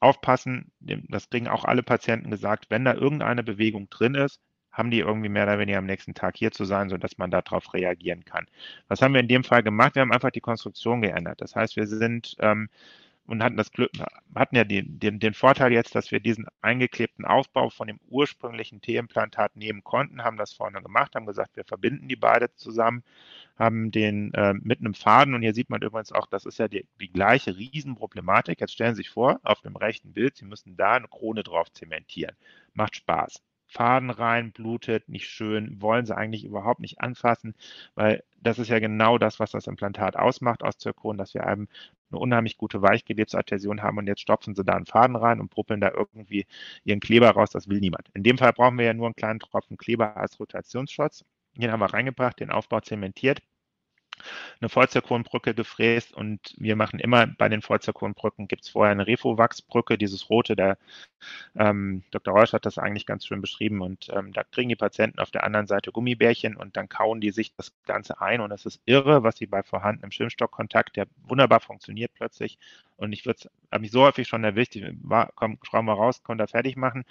aufpassen, das kriegen auch alle Patienten gesagt, wenn da irgendeine Bewegung drin ist, haben die irgendwie mehr oder weniger am nächsten Tag hier zu sein, sodass man darauf reagieren kann. Was haben wir in dem Fall gemacht? Wir haben einfach die Konstruktion geändert. Das heißt, wir sind ähm, und hatten das Glück, hatten ja den, den, den Vorteil jetzt, dass wir diesen eingeklebten Aufbau von dem ursprünglichen T-Implantat nehmen konnten, haben das vorne gemacht, haben gesagt, wir verbinden die beide zusammen, haben den äh, mit einem Faden und hier sieht man übrigens auch, das ist ja die, die gleiche Riesenproblematik. Jetzt stellen Sie sich vor, auf dem rechten Bild, Sie müssen da eine Krone drauf zementieren. Macht Spaß. Faden rein, blutet, nicht schön, wollen sie eigentlich überhaupt nicht anfassen, weil das ist ja genau das, was das Implantat ausmacht aus Zirkon, dass wir eben eine unheimlich gute Weichgewebsadhäsion haben und jetzt stopfen sie da einen Faden rein und puppeln da irgendwie ihren Kleber raus, das will niemand. In dem Fall brauchen wir ja nur einen kleinen Tropfen Kleber als Rotationsschutz. Den haben wir reingebracht, den Aufbau zementiert eine Vollzirkonbrücke gefräst und wir machen immer bei den Vollzirkonbrücken gibt es vorher eine Refowachsbrücke, dieses rote, der ähm, Dr. Reusch hat das eigentlich ganz schön beschrieben und ähm, da kriegen die Patienten auf der anderen Seite Gummibärchen und dann kauen die sich das Ganze ein und es ist irre, was sie bei vorhandenem Schwimmstockkontakt, der wunderbar funktioniert plötzlich und ich würde habe mich so häufig schon erwischt, war, komm, schrauben wir raus, konnte er fertig machen.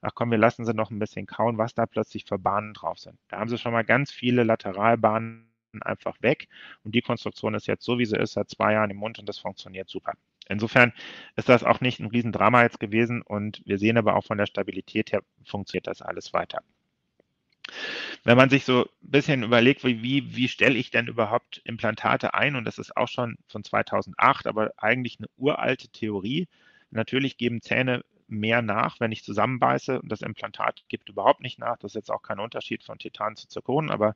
Ach komm, wir lassen sie noch ein bisschen kauen, was da plötzlich für Bahnen drauf sind. Da haben sie schon mal ganz viele Lateralbahnen einfach weg. Und die Konstruktion ist jetzt so, wie sie ist, seit zwei Jahren im Mund und das funktioniert super. Insofern ist das auch nicht ein Riesendrama jetzt gewesen und wir sehen aber auch von der Stabilität her funktioniert das alles weiter. Wenn man sich so ein bisschen überlegt, wie, wie, wie stelle ich denn überhaupt Implantate ein, und das ist auch schon von 2008, aber eigentlich eine uralte Theorie. Natürlich geben Zähne mehr nach, wenn ich zusammenbeiße und das Implantat gibt überhaupt nicht nach. Das ist jetzt auch kein Unterschied von Titan zu Zirkon, aber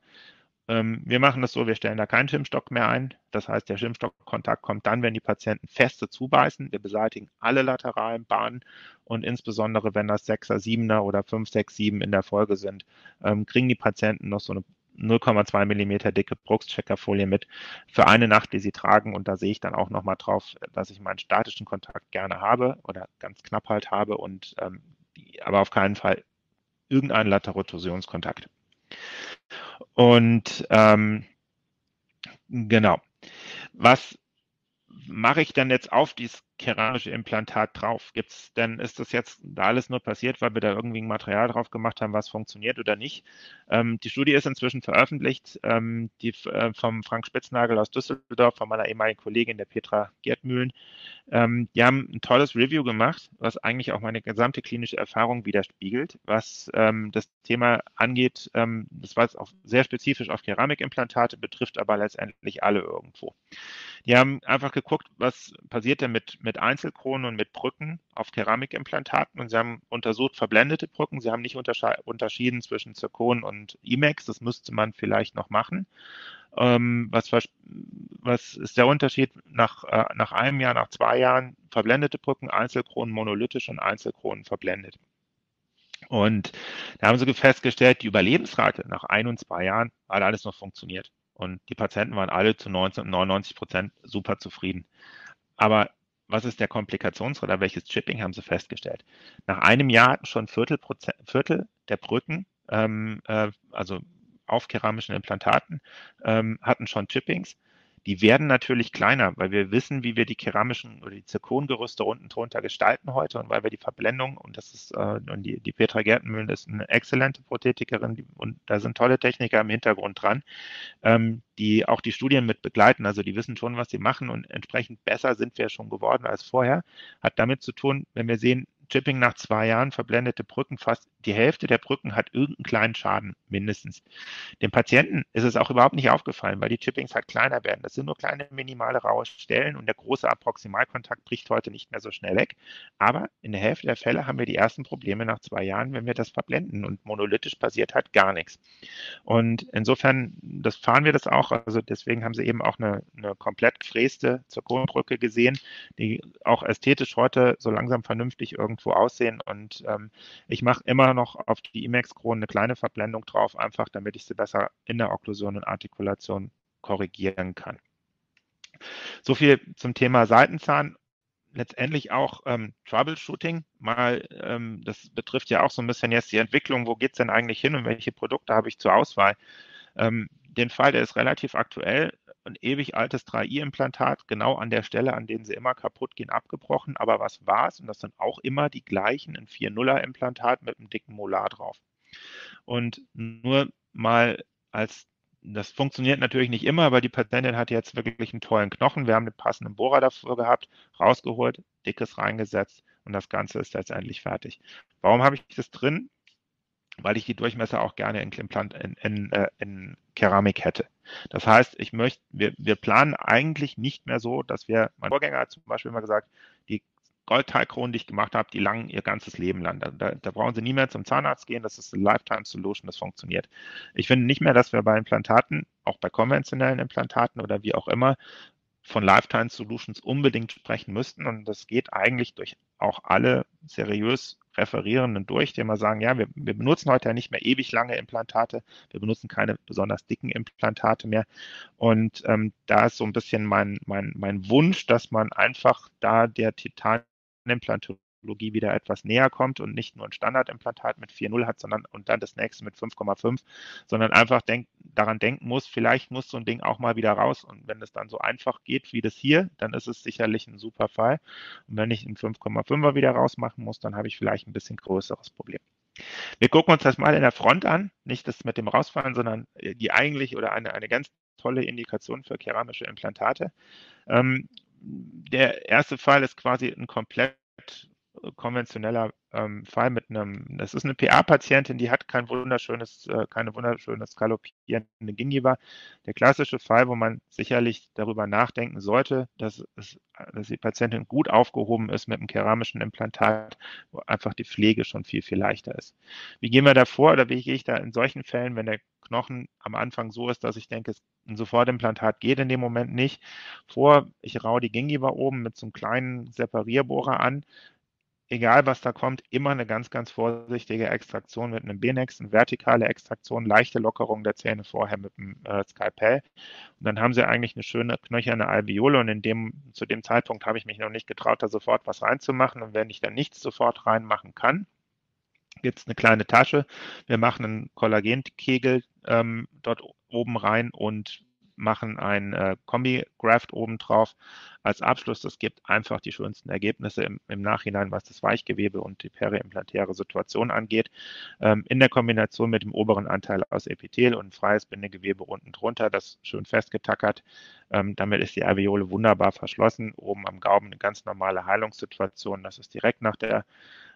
wir machen das so, wir stellen da keinen Schimmstock mehr ein. Das heißt, der Schimmstockkontakt kommt dann, wenn die Patienten feste zubeißen. Wir beseitigen alle lateralen Bahnen und insbesondere, wenn das 6er, 7er oder 5, 6, 7 in der Folge sind, ähm, kriegen die Patienten noch so eine 0,2 Millimeter dicke Brooks-Checkerfolie mit für eine Nacht, die sie tragen. Und da sehe ich dann auch nochmal drauf, dass ich meinen statischen Kontakt gerne habe oder ganz knapp halt habe und ähm, aber auf keinen Fall irgendeinen Laterottorsionskontakt. Und ähm, genau. Was mache ich denn jetzt auf dieses keramische Implantat drauf? Gibt's denn, ist das jetzt da alles nur passiert, weil wir da irgendwie ein Material drauf gemacht haben, was funktioniert oder nicht? Ähm, die Studie ist inzwischen veröffentlicht, ähm, die äh, vom Frank Spitznagel aus Düsseldorf, von meiner ehemaligen Kollegin, der Petra Gerdmühlen. Ähm, die haben ein tolles Review gemacht, was eigentlich auch meine gesamte klinische Erfahrung widerspiegelt, was ähm, das Thema angeht. Ähm, das war jetzt auch sehr spezifisch auf Keramikimplantate, betrifft aber letztendlich alle irgendwo. Die haben einfach geguckt, was passiert denn mit, mit Einzelkronen und mit Brücken auf Keramikimplantaten und sie haben untersucht verblendete Brücken. Sie haben nicht unterschieden zwischen Zirkon und IMEX, das müsste man vielleicht noch machen. Ähm, was, was ist der Unterschied nach, äh, nach einem Jahr, nach zwei Jahren? Verblendete Brücken, Einzelkronen monolithisch und Einzelkronen verblendet. Und da haben sie festgestellt, die Überlebensrate nach ein und zwei Jahren hat alles noch funktioniert. Und die Patienten waren alle zu 19, 99 Prozent super zufrieden. Aber was ist der Komplikationsrate? Welches Chipping haben sie festgestellt? Nach einem Jahr hatten schon Viertel, Prozent, Viertel der Brücken, ähm, äh, also auf keramischen Implantaten, ähm, hatten schon Chippings. Die werden natürlich kleiner, weil wir wissen, wie wir die keramischen oder die Zirkongerüste unten drunter gestalten heute und weil wir die Verblendung und das ist äh, und die, die Petra Gertenmühlen ist eine exzellente Prothetikerin die, und da sind tolle Techniker im Hintergrund dran, ähm, die auch die Studien mit begleiten. Also die wissen schon, was sie machen und entsprechend besser sind wir schon geworden als vorher. Hat damit zu tun, wenn wir sehen, Chipping nach zwei Jahren, verblendete Brücken, fast die Hälfte der Brücken hat irgendeinen kleinen Schaden mindestens. Dem Patienten ist es auch überhaupt nicht aufgefallen, weil die Chippings halt kleiner werden. Das sind nur kleine minimale raue Stellen und der große Approximalkontakt bricht heute nicht mehr so schnell weg. Aber in der Hälfte der Fälle haben wir die ersten Probleme nach zwei Jahren, wenn wir das verblenden und monolithisch passiert halt gar nichts. Und insofern, das fahren wir das auch. Also deswegen haben sie eben auch eine, eine komplett gefräste Zirkonbrücke gesehen, die auch ästhetisch heute so langsam vernünftig irgendwie irgendwo aussehen. Und ähm, ich mache immer noch auf die Emacs-Kronen eine kleine Verblendung drauf, einfach damit ich sie besser in der Okklusion und Artikulation korrigieren kann. So viel zum Thema Seitenzahn. Letztendlich auch ähm, Troubleshooting. Mal, ähm, das betrifft ja auch so ein bisschen jetzt die Entwicklung. Wo geht es denn eigentlich hin und welche Produkte habe ich zur Auswahl? Ähm, den Fall, der ist relativ aktuell ein ewig altes 3i-Implantat, genau an der Stelle, an denen sie immer kaputt gehen, abgebrochen. Aber was war es? Und das sind auch immer die gleichen, ein 4-0er-Implantat mit einem dicken Molar drauf. Und nur mal als das funktioniert natürlich nicht immer, aber die Patientin hat jetzt wirklich einen tollen Knochen. Wir haben einen passenden Bohrer dafür gehabt, rausgeholt, dickes reingesetzt und das Ganze ist letztendlich fertig. Warum habe ich das drin? Weil ich die Durchmesser auch gerne in, in, in, äh, in Keramik hätte. Das heißt, ich möchte, wir, wir planen eigentlich nicht mehr so, dass wir, mein Vorgänger hat zum Beispiel immer gesagt, die Goldteilkronen, die ich gemacht habe, die langen ihr ganzes Leben lang. Da, da, brauchen sie nie mehr zum Zahnarzt gehen. Das ist eine Lifetime Solution, das funktioniert. Ich finde nicht mehr, dass wir bei Implantaten, auch bei konventionellen Implantaten oder wie auch immer, von Lifetime Solutions unbedingt sprechen müssten. Und das geht eigentlich durch auch alle seriös Referierenden durch, die immer sagen, ja, wir, wir benutzen heute ja nicht mehr ewig lange Implantate, wir benutzen keine besonders dicken Implantate mehr. Und ähm, da ist so ein bisschen mein, mein, mein Wunsch, dass man einfach da der Titanimplantation Technologie wieder etwas näher kommt und nicht nur ein Standardimplantat mit 4.0 hat, sondern und dann das nächste mit 5,5, sondern einfach denk, daran denken muss, vielleicht muss so ein Ding auch mal wieder raus. Und wenn es dann so einfach geht wie das hier, dann ist es sicherlich ein super Fall. Und wenn ich einen 5,5er wieder rausmachen muss, dann habe ich vielleicht ein bisschen größeres Problem. Wir gucken uns das mal in der Front an, nicht das mit dem Rausfallen, sondern die eigentlich oder eine, eine ganz tolle Indikation für keramische Implantate. Ähm, der erste Fall ist quasi ein komplett konventioneller ähm, Fall mit einem, das ist eine PA-Patientin, die hat kein wunderschönes, äh, keine wunderschöne skalopierende Gingiva. Der klassische Fall, wo man sicherlich darüber nachdenken sollte, dass, es, dass die Patientin gut aufgehoben ist mit einem keramischen Implantat, wo einfach die Pflege schon viel, viel leichter ist. Wie gehen wir da vor oder wie gehe ich da in solchen Fällen, wenn der Knochen am Anfang so ist, dass ich denke, ein Sofortimplantat geht in dem Moment nicht, vor, ich rau die Gingiva oben mit so einem kleinen Separierbohrer an, egal was da kommt, immer eine ganz, ganz vorsichtige Extraktion mit einem Benex, eine vertikale Extraktion, leichte Lockerung der Zähne vorher mit dem äh, Skalpell. Und dann haben sie eigentlich eine schöne knöcherne Alveole und in dem, zu dem Zeitpunkt habe ich mich noch nicht getraut, da sofort was reinzumachen. Und wenn ich da nichts sofort reinmachen kann, gibt es eine kleine Tasche. Wir machen einen Kollagenkegel ähm, dort oben rein und machen ein äh, Kombi-Graft obendrauf als Abschluss. Das gibt einfach die schönsten Ergebnisse im, im Nachhinein, was das Weichgewebe und die periimplantäre Situation angeht. Ähm, in der Kombination mit dem oberen Anteil aus Epithel und freies Bindegewebe unten drunter, das schön festgetackert. Ähm, damit ist die Alveole wunderbar verschlossen. Oben am Gaumen eine ganz normale Heilungssituation. Das ist direkt nach der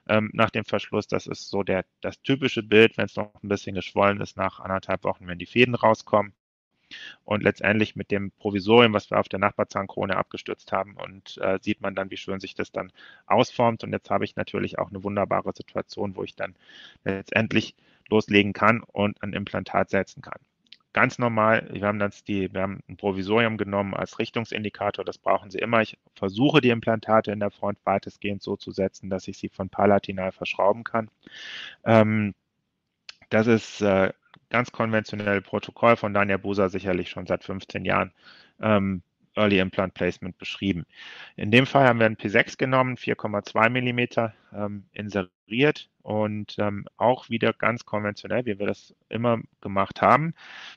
ähm, nach dem Verschluss. Das ist so der, das typische Bild, wenn es noch ein bisschen geschwollen ist, nach anderthalb Wochen, wenn die Fäden rauskommen und letztendlich mit dem Provisorium, was wir auf der Nachbarzahnkrone abgestützt haben und äh, sieht man dann, wie schön sich das dann ausformt. Und jetzt habe ich natürlich auch eine wunderbare Situation, wo ich dann letztendlich loslegen kann und ein Implantat setzen kann. Ganz normal, wir haben, das die, wir haben ein Provisorium genommen als Richtungsindikator, das brauchen Sie immer. Ich versuche die Implantate in der Front weitestgehend so zu setzen, dass ich sie von palatinal verschrauben kann. Ähm, das ist äh, ganz konventionelle Protokoll von Daniel Buser sicherlich schon seit 15 Jahren ähm, Early Implant Placement beschrieben. In dem Fall haben wir einen P6 genommen, 4,2 Millimeter ähm, inseriert und ähm, auch wieder ganz konventionell, wie wir das immer gemacht haben,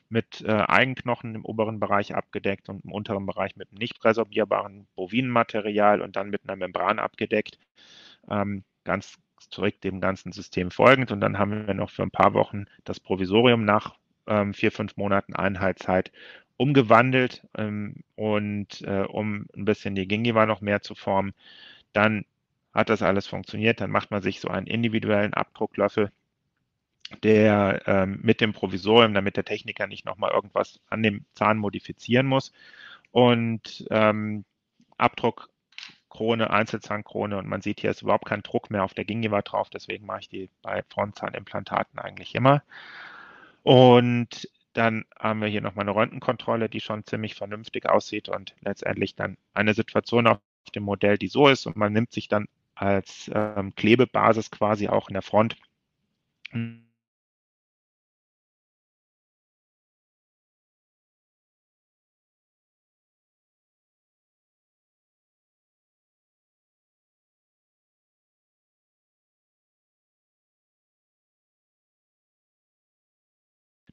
mit äh, Eigenknochen im oberen Bereich abgedeckt und im unteren Bereich mit nicht präsorbierbaren Bovinenmaterial und dann mit einer Membran abgedeckt. Ähm, ganz strikt dem ganzen System folgend. Und dann haben wir noch für ein paar Wochen das Provisorium nach ähm, vier, fünf Monaten Einheitszeit umgewandelt ähm, und äh, um ein bisschen die Gingiva noch mehr zu formen. Dann hat das alles funktioniert. Dann macht man sich so einen individuellen Abdrucklöffel, der ähm, mit dem Provisorium, damit der Techniker nicht nochmal irgendwas an dem Zahn modifizieren muss. Und ähm, Abdruck Krone, Einzelzahnkrone und man sieht hier ist überhaupt kein Druck mehr auf der Gingiva drauf, deswegen mache ich die bei Frontzahnimplantaten eigentlich immer. Und dann haben wir hier nochmal eine Röntgenkontrolle, die schon ziemlich vernünftig aussieht und letztendlich dann eine Situation auf dem Modell, die so ist und man nimmt sich dann als ähm, Klebebasis quasi auch in der Front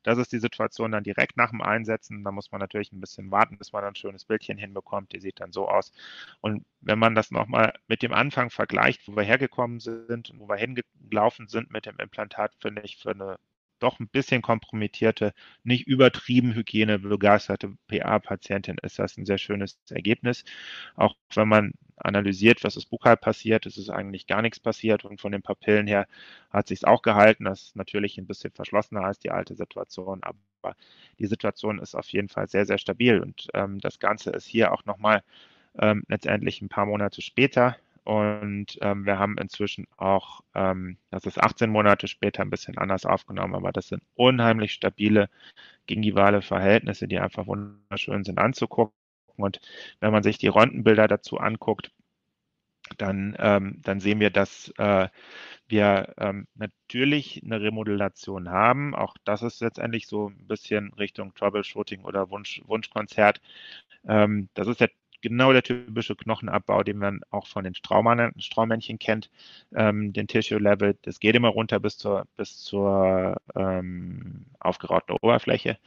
Das ist die Situation dann direkt nach dem Einsetzen. Da muss man natürlich ein bisschen warten, bis man ein schönes Bildchen hinbekommt. Die sieht dann so aus. Und wenn man das nochmal mit dem Anfang vergleicht, wo wir hergekommen sind und wo wir hingelaufen sind mit dem Implantat, finde ich für eine doch ein bisschen kompromittierte, nicht übertrieben hygienebegeisterte PA-Patientin ist das ein sehr schönes Ergebnis. Auch wenn man analysiert, was ist bukal passiert, ist es eigentlich gar nichts passiert und von den Papillen her hat sich es auch gehalten. Das ist natürlich ein bisschen verschlossener als die alte Situation, aber die Situation ist auf jeden Fall sehr, sehr stabil und ähm, das Ganze ist hier auch nochmal ähm, letztendlich ein paar Monate später und ähm, wir haben inzwischen auch, ähm, das ist 18 Monate später ein bisschen anders aufgenommen, aber das sind unheimlich stabile gingivale Verhältnisse, die einfach wunderschön sind anzugucken. Und wenn man sich die Röntgenbilder dazu anguckt, dann, ähm, dann sehen wir, dass äh, wir ähm, natürlich eine Remodulation haben. Auch das ist letztendlich so ein bisschen Richtung Troubleshooting oder Wunsch, Wunschkonzert. Ähm, das ist der, genau der typische Knochenabbau, den man auch von den Straumännchen kennt. Ähm, den Tissue Level, das geht immer runter bis zur, bis zur ähm, aufgerauten Oberfläche.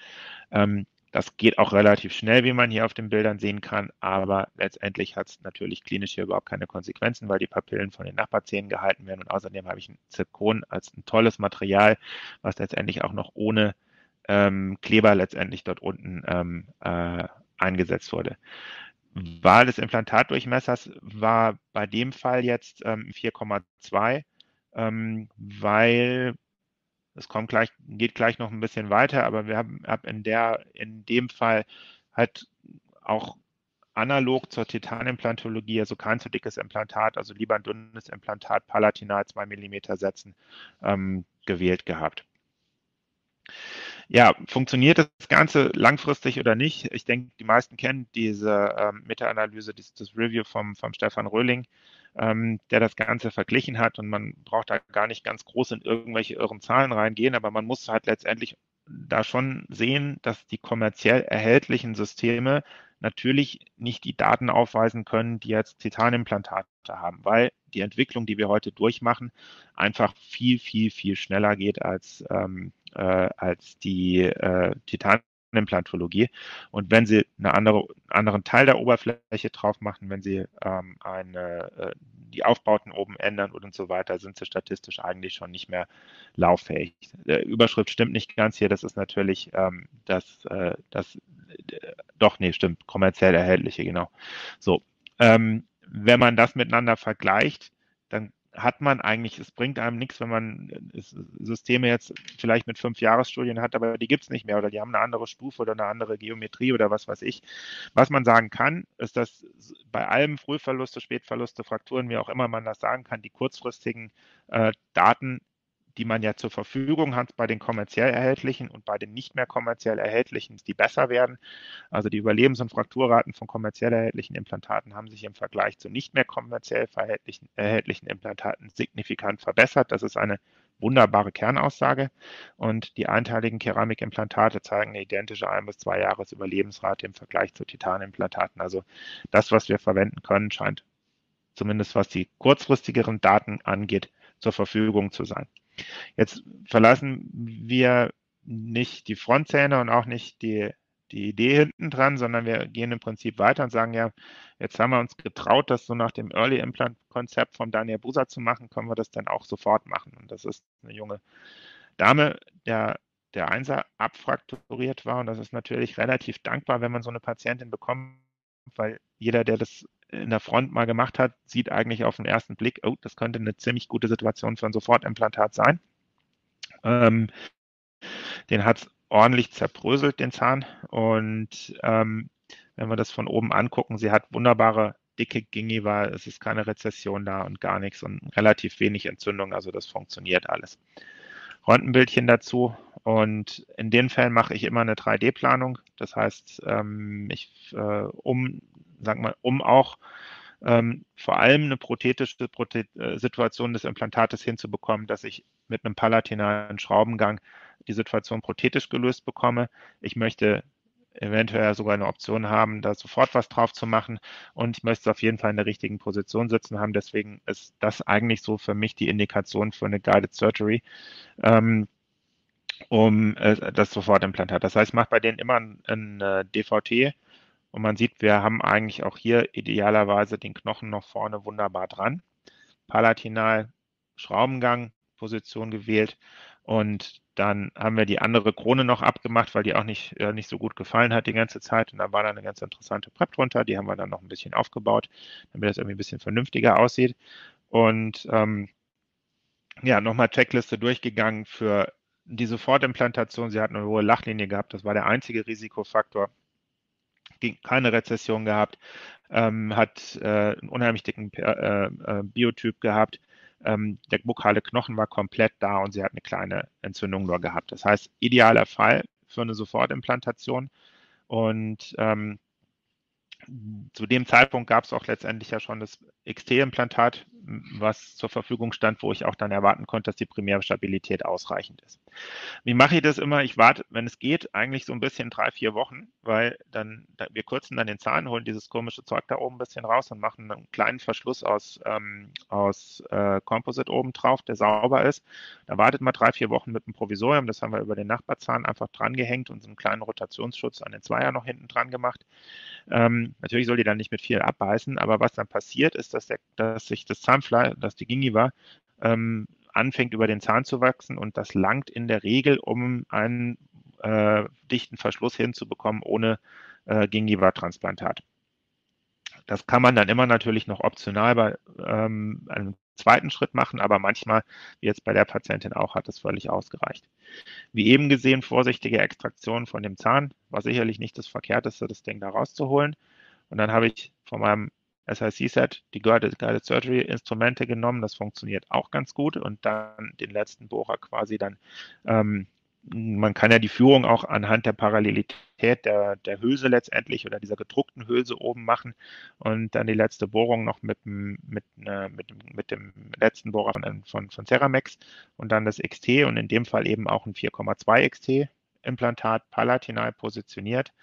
Ähm, das geht auch relativ schnell, wie man hier auf den Bildern sehen kann, aber letztendlich hat es natürlich klinisch hier überhaupt keine Konsequenzen, weil die Papillen von den Nachbarzähnen gehalten werden und außerdem habe ich ein Zirkon als ein tolles Material, was letztendlich auch noch ohne ähm, Kleber letztendlich dort unten ähm, äh, eingesetzt wurde. Wahl des Implantatdurchmessers war bei dem Fall jetzt ähm, 4,2, ähm, weil es kommt gleich, geht gleich noch ein bisschen weiter, aber wir haben, haben in der, in dem Fall halt auch analog zur Titanimplantologie, also kein zu dickes Implantat, also lieber ein dünnes Implantat palatinal 2 mm setzen, ähm, gewählt gehabt. Ja, funktioniert das Ganze langfristig oder nicht? Ich denke, die meisten kennen diese ähm, Meta-Analyse, das, Review vom, vom Stefan Röhling, ähm, der das Ganze verglichen hat und man braucht da gar nicht ganz groß in irgendwelche irren Zahlen reingehen, aber man muss halt letztendlich da schon sehen, dass die kommerziell erhältlichen Systeme natürlich nicht die Daten aufweisen können, die jetzt Titanimplantate haben, weil die Entwicklung, die wir heute durchmachen, einfach viel, viel, viel schneller geht als, ähm, äh, als die äh, Titanimplantologie. Und wenn Sie einen andere, anderen Teil der Oberfläche drauf machen, wenn Sie ähm, eine, äh, die Aufbauten oben ändern und so weiter, sind sie statistisch eigentlich schon nicht mehr lauffähig. Die Überschrift stimmt nicht ganz hier, das ist natürlich ähm, das, äh, das äh, doch, nee, stimmt, kommerziell erhältliche, genau. So, ähm, wenn man das miteinander vergleicht, dann hat man eigentlich, es bringt einem nichts, wenn man äh, Systeme jetzt vielleicht mit fünf Jahresstudien hat, aber die gibt es nicht mehr oder die haben eine andere Stufe oder eine andere Geometrie oder was weiß ich. Was man sagen kann, ist, dass bei allem Frühverluste, Spätverluste, Frakturen, wie auch immer man das sagen kann, die kurzfristigen äh, Daten die man ja zur Verfügung hat bei den kommerziell erhältlichen und bei den nicht mehr kommerziell erhältlichen, die besser werden. Also die Überlebens- und Frakturraten von kommerziell erhältlichen Implantaten haben sich im Vergleich zu nicht mehr kommerziell erhältlichen Implantaten signifikant verbessert. Das ist eine wunderbare Kernaussage. Und die einteiligen Keramikimplantate zeigen eine identische ein bis zwei Jahres Überlebensrate im Vergleich zu Titanimplantaten. Also das, was wir verwenden können, scheint zumindest was die kurzfristigeren Daten angeht, zur Verfügung zu sein. Jetzt verlassen wir nicht die Frontzähne und auch nicht die, die Idee hinten dran, sondern wir gehen im Prinzip weiter und sagen, ja, jetzt haben wir uns getraut, das so nach dem Early Implant Konzept von Daniel Busa zu machen, können wir das dann auch sofort machen. Und das ist eine junge Dame, der der Einser abfrakturiert war. Und das ist natürlich relativ dankbar, wenn man so eine Patientin bekommt, weil jeder, der das in der Front mal gemacht hat, sieht eigentlich auf den ersten Blick, oh, das könnte eine ziemlich gute Situation für ein Sofortimplantat sein. Ähm, den hat es ordentlich zerbröselt, den Zahn. Und ähm, wenn wir das von oben angucken, sie hat wunderbare dicke Gingiva, es ist keine Rezession da und gar nichts und relativ wenig Entzündung, also das funktioniert alles. Röntgenbildchen dazu und in den Fällen mache ich immer eine 3D-Planung. Das heißt, ähm, ich, äh, um sagen wir, um auch ähm, vor allem eine prothetische Prothet äh, Situation des Implantates hinzubekommen, dass ich mit einem palatinalen Schraubengang die Situation prothetisch gelöst bekomme. Ich möchte eventuell sogar eine Option haben, da sofort was drauf zu machen und ich möchte es auf jeden Fall in der richtigen Position sitzen haben. Deswegen ist das eigentlich so für mich die Indikation für eine Guided Surgery. Ähm, um äh, das Sofortimplantat. Das heißt, ich mache bei denen immer ein, ein äh, DVT, und man sieht, wir haben eigentlich auch hier idealerweise den Knochen noch vorne wunderbar dran. Palatinal, Schraubengang, Position gewählt. Und dann haben wir die andere Krone noch abgemacht, weil die auch nicht, äh, nicht so gut gefallen hat die ganze Zeit. Und da war dann eine ganz interessante Prep drunter. Die haben wir dann noch ein bisschen aufgebaut, damit das irgendwie ein bisschen vernünftiger aussieht. Und ähm, ja, nochmal Checkliste durchgegangen für die Sofortimplantation. Sie hat eine hohe Lachlinie gehabt. Das war der einzige Risikofaktor keine Rezession gehabt, ähm, hat äh, einen unheimlich dicken äh, äh, Biotyp gehabt. Ähm, der bukale Knochen war komplett da und sie hat eine kleine Entzündung nur gehabt. Das heißt, idealer Fall für eine Sofortimplantation. Und ähm, zu dem Zeitpunkt gab es auch letztendlich ja schon das XT-Implantat, was zur Verfügung stand, wo ich auch dann erwarten konnte, dass die primäre Stabilität ausreichend ist. Wie mache ich das immer? Ich warte, wenn es geht, eigentlich so ein bisschen drei, vier Wochen, weil dann wir kürzen dann den Zahn, holen dieses komische Zeug da oben ein bisschen raus und machen einen kleinen Verschluss aus, ähm, aus äh, Composite oben drauf, der sauber ist. Da wartet man drei, vier Wochen mit dem Provisorium. Das haben wir über den Nachbarzahn einfach dran gehängt und so einen kleinen Rotationsschutz an den Zweier noch hinten dran gemacht. Ähm, natürlich soll die dann nicht mit viel abbeißen, aber was dann passiert ist, dass, der, dass sich das Zahnfleisch, dass die Gingiva ähm, anfängt über den Zahn zu wachsen und das langt in der Regel, um einen äh, dichten Verschluss hinzubekommen ohne äh, Gingiva-Transplantat. Das kann man dann immer natürlich noch optional bei ähm, einem zweiten Schritt machen, aber manchmal, wie jetzt bei der Patientin auch, hat es völlig ausgereicht. Wie eben gesehen, vorsichtige Extraktion von dem Zahn war sicherlich nicht das Verkehrteste, das Ding da rauszuholen. Und dann habe ich von meinem SIC-Set die Guided, Guided Surgery Instrumente genommen. Das funktioniert auch ganz gut. Und dann den letzten Bohrer quasi dann ähm, man kann ja die Führung auch anhand der Parallelität der, der Hülse letztendlich oder dieser gedruckten Hülse oben machen und dann die letzte Bohrung noch mit, mit, äh, mit, mit dem letzten Bohrer von, von, von Ceramex und dann das XT und in dem Fall eben auch ein 4,2 XT Implantat palatinal positioniert.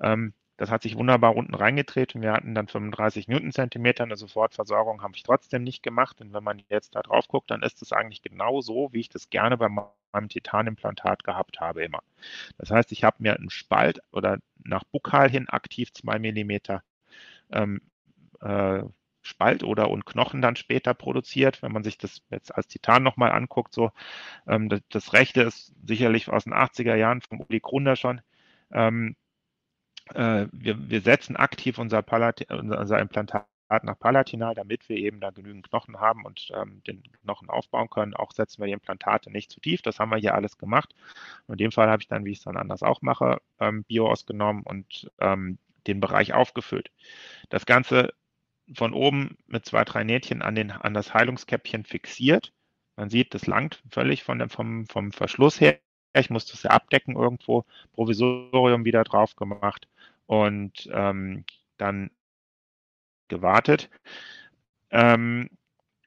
Ähm, das hat sich wunderbar unten reingedreht und wir hatten dann 35 Newtonzentimeter. Eine Sofortversorgung habe ich trotzdem nicht gemacht. Und wenn man jetzt da drauf guckt, dann ist es eigentlich genau so, wie ich das gerne bei meinem Titanimplantat gehabt habe immer. Das heißt, ich habe mir einen Spalt oder nach Bukal hin aktiv 2 Millimeter ähm, äh, Spalt oder und Knochen dann später produziert. Wenn man sich das jetzt als Titan nochmal anguckt, so ähm, das, das, rechte ist sicherlich aus den 80er Jahren vom Uli Grunder schon. Ähm, äh, wir, wir setzen aktiv unser, Palat unser Implantat nach Palatinal, damit wir eben da genügend Knochen haben und ähm, den Knochen aufbauen können. Auch setzen wir die Implantate nicht zu tief. Das haben wir hier alles gemacht. In dem Fall habe ich dann, wie ich es dann anders auch mache, ähm, Bio ausgenommen und ähm, den Bereich aufgefüllt. Das Ganze von oben mit zwei, drei Nähtchen an, den, an das Heilungskäppchen fixiert. Man sieht, das langt völlig von dem, vom, vom Verschluss her. Ich muss das ja abdecken irgendwo. Provisorium wieder drauf gemacht und ähm, dann gewartet. Ähm,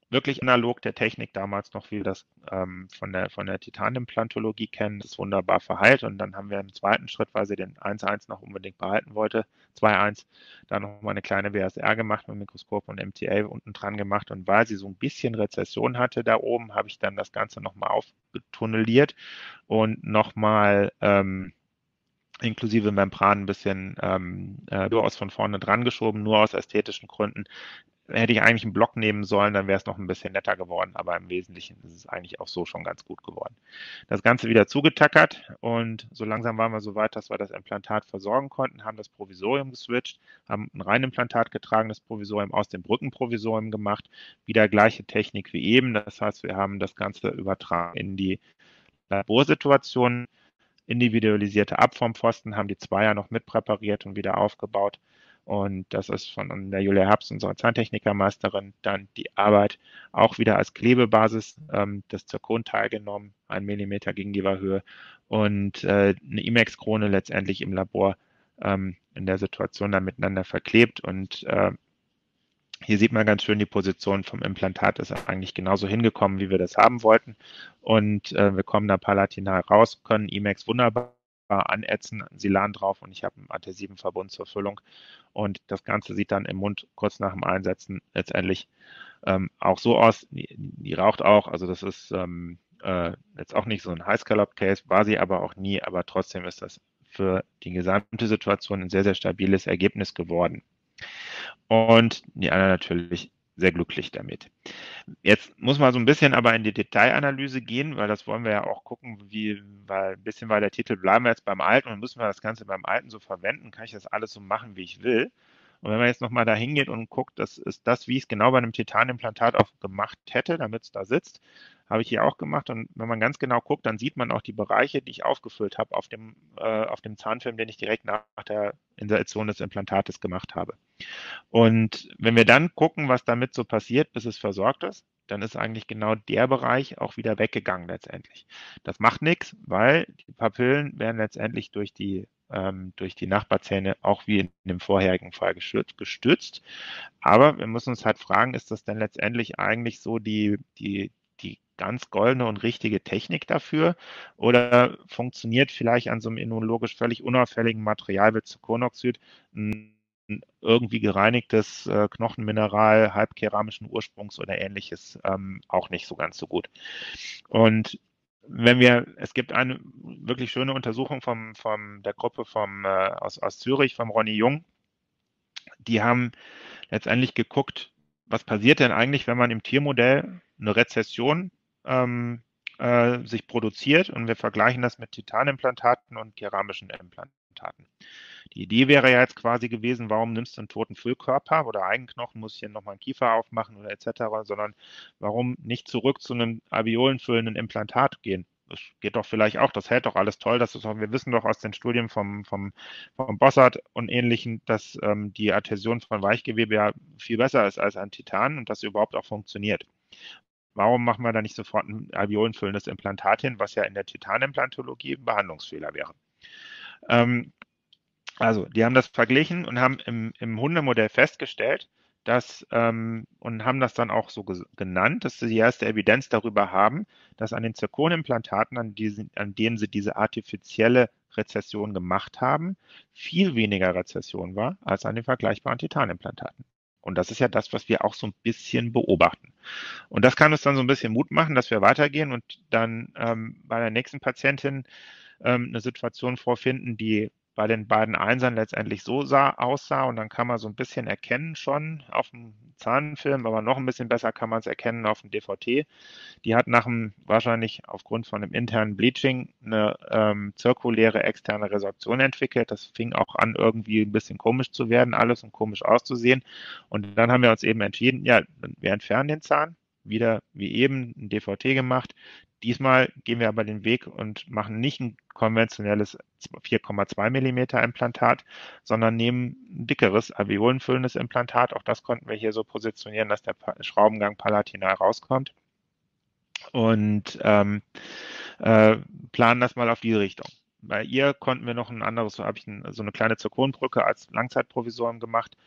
wirklich analog der Technik damals noch, wie wir das ähm, von der, von der Titanimplantologie kennen, das wunderbar verheilt. Und dann haben wir im zweiten Schritt, weil sie den 1.1 noch unbedingt behalten wollte, 2.1, da nochmal eine kleine WSR gemacht mit Mikroskop und MTA unten dran gemacht. Und weil sie so ein bisschen Rezession hatte da oben, habe ich dann das Ganze nochmal aufgetunneliert und nochmal ähm, inklusive Membran ein bisschen ähm, äh, durchaus von vorne dran geschoben, nur aus ästhetischen Gründen. Hätte ich eigentlich einen Block nehmen sollen, dann wäre es noch ein bisschen netter geworden, aber im Wesentlichen ist es eigentlich auch so schon ganz gut geworden. Das Ganze wieder zugetackert und so langsam waren wir so weit, dass wir das Implantat versorgen konnten, haben das Provisorium geswitcht, haben ein rein Implantat getragenes Provisorium aus dem Brückenprovisorium gemacht, wieder gleiche Technik wie eben. Das heißt, wir haben das Ganze übertragen in die Laborsituation individualisierte Abformpfosten, haben die Zweier noch mitpräpariert und wieder aufgebaut. Und das ist von der Julia Herbst, unserer Zahntechnikermeisterin, dann die Arbeit auch wieder als Klebebasis ähm, das Zirkon teilgenommen, ein Millimeter Gegengeberhöhe und äh, eine IMEX-Krone letztendlich im Labor ähm, in der Situation dann miteinander verklebt und äh, hier sieht man ganz schön, die Position vom Implantat ist eigentlich genauso hingekommen, wie wir das haben wollten. Und äh, wir kommen da palatinal raus, können Emacs wunderbar anätzen, Silan drauf und ich habe einen adhesiven Verbund zur Füllung. Und das Ganze sieht dann im Mund kurz nach dem Einsetzen letztendlich ähm, auch so aus. Die, die, raucht auch, also das ist ähm, äh, jetzt auch nicht so ein High Scallop Case, war sie aber auch nie, aber trotzdem ist das für die gesamte Situation ein sehr, sehr stabiles Ergebnis geworden. Und die anderen natürlich sehr glücklich damit. Jetzt muss man so ein bisschen aber in die Detailanalyse gehen, weil das wollen wir ja auch gucken, wie, weil ein bisschen bei der Titel bleiben wir jetzt beim Alten und müssen wir das Ganze beim Alten so verwenden, kann ich das alles so machen, wie ich will. Und wenn man jetzt nochmal da hingeht und guckt, das ist das, wie ich es genau bei einem Titanimplantat auch gemacht hätte, damit es da sitzt, habe ich hier auch gemacht. Und wenn man ganz genau guckt, dann sieht man auch die Bereiche, die ich aufgefüllt habe auf dem, äh, auf dem Zahnfilm, den ich direkt nach der Insertion des Implantates gemacht habe. Und wenn wir dann gucken, was damit so passiert, bis es versorgt ist, dann ist eigentlich genau der Bereich auch wieder weggegangen letztendlich. Das macht nichts, weil die Papillen werden letztendlich durch die ähm, durch die Nachbarzähne auch wie in dem vorherigen Fall gestützt. Aber wir müssen uns halt fragen, ist das denn letztendlich eigentlich so die, die, die ganz goldene und richtige Technik dafür? Oder funktioniert vielleicht an so einem immunologisch völlig unauffälligen Material wie Zuckernoxid ein irgendwie gereinigtes äh, Knochenmineral halbkeramischen Ursprungs oder ähnliches ähm, auch nicht so ganz so gut. Und wenn wir, es gibt eine wirklich schöne Untersuchung vom, vom der Gruppe vom, äh, aus, aus Zürich, vom Ronny Jung. Die haben letztendlich geguckt, was passiert denn eigentlich, wenn man im Tiermodell eine Rezession ähm, äh, sich produziert und wir vergleichen das mit Titanimplantaten und keramischen Implantaten. Die Idee wäre ja jetzt quasi gewesen, warum nimmst du einen toten Füllkörper oder Eigenknochen, muss hier nochmal einen Kiefer aufmachen oder etc., sondern warum nicht zurück zu einem alveolenfüllenden Implantat gehen? Das geht doch vielleicht auch, das hält doch alles toll. Das ist auch, wir wissen doch aus den Studien vom, vom, vom Bossart und ähnlichen, dass ähm, die Adhäsion von Weichgewebe ja viel besser ist als ein Titan und das überhaupt auch funktioniert. Warum machen wir da nicht sofort ein alveolenfüllendes Implantat hin, was ja in der Titanimplantologie ein Behandlungsfehler wäre? Ähm, also, die haben das verglichen und haben im, im Hundemodell festgestellt, dass ähm, und haben das dann auch so genannt, dass sie die erste Evidenz darüber haben, dass an den Zirkonimplantaten, an, diesen, an denen sie diese artifizielle Rezession gemacht haben, viel weniger Rezession war als an den vergleichbaren Titanimplantaten. Und das ist ja das, was wir auch so ein bisschen beobachten. Und das kann uns dann so ein bisschen Mut machen, dass wir weitergehen und dann ähm, bei der nächsten Patientin ähm, eine Situation vorfinden, die bei den beiden Einsern letztendlich so sah, aussah. Und dann kann man so ein bisschen erkennen schon auf dem Zahnfilm, aber noch ein bisschen besser kann man es erkennen auf dem DVT. Die hat nach dem, wahrscheinlich aufgrund von einem internen Bleaching, eine ähm, zirkuläre externe Resorption entwickelt. Das fing auch an, irgendwie ein bisschen komisch zu werden, alles und komisch auszusehen. Und dann haben wir uns eben entschieden, ja, wir entfernen den Zahn wieder wie eben ein DVT gemacht. Diesmal gehen wir aber den Weg und machen nicht ein konventionelles 4,2 mm Implantat, sondern nehmen ein dickeres alveolenfüllendes Implantat. Auch das konnten wir hier so positionieren, dass der Schraubengang palatinal rauskommt. Und ähm, äh, planen das mal auf die Richtung. Bei ihr konnten wir noch ein anderes, so habe ich ein, so eine kleine Zirkonbrücke als Langzeitprovisorium gemacht,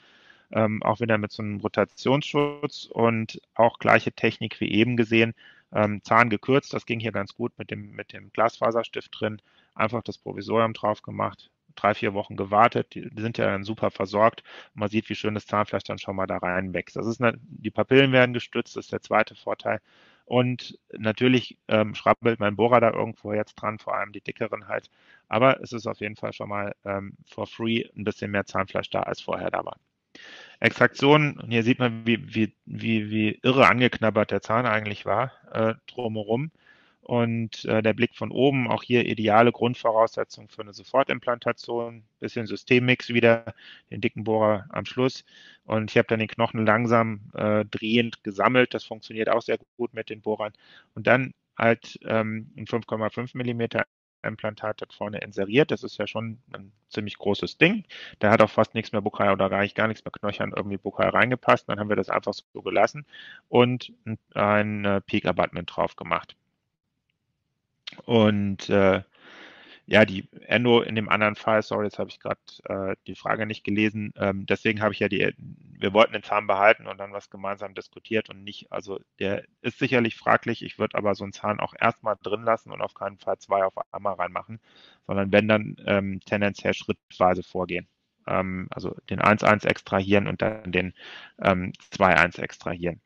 ähm, auch wieder mit so einem Rotationsschutz und auch gleiche Technik wie eben gesehen, ähm, Zahn gekürzt, das ging hier ganz gut mit dem, mit dem Glasfaserstift drin, einfach das Provisorium drauf gemacht, drei, vier Wochen gewartet, die sind ja dann super versorgt. Man sieht, wie schön das Zahnfleisch dann schon mal da rein wächst. Das ist eine, die Papillen werden gestützt, das ist der zweite Vorteil. Und natürlich ähm, schrabbelt mein Bohrer da irgendwo jetzt dran, vor allem die dickeren halt. Aber es ist auf jeden Fall schon mal ähm, for free ein bisschen mehr Zahnfleisch da, als vorher da war. Extraktion, und hier sieht man, wie, wie, wie, wie irre angeknabbert der Zahn eigentlich war, äh, drumherum. Und äh, der Blick von oben, auch hier ideale Grundvoraussetzung für eine Sofortimplantation, bisschen Systemmix wieder, den dicken Bohrer am Schluss. Und ich habe dann den Knochen langsam äh, drehend gesammelt. Das funktioniert auch sehr gut mit den Bohrern. Und dann halt ähm, ein 5,5 Millimeter Implantat dort vorne inseriert. Das ist ja schon ein ziemlich großes Ding. Da hat auch fast nichts mehr Buccal oder gar nicht, gar nichts mehr Knöchern irgendwie Buccal reingepasst. Dann haben wir das einfach so gelassen und ein äh, Peak Abutment drauf gemacht. Und äh, ja, die Endo in dem anderen Fall, sorry, jetzt habe ich gerade äh, die Frage nicht gelesen. Ähm, deswegen habe ich ja die, wir wollten den Zahn behalten und dann was gemeinsam diskutiert und nicht, also der ist sicherlich fraglich. Ich würde aber so einen Zahn auch erstmal drin lassen und auf keinen Fall zwei auf einmal reinmachen, sondern wenn dann ähm, tendenziell schrittweise vorgehen. Ähm, also den 1-1 extrahieren und dann den ähm, 2-1 extrahieren.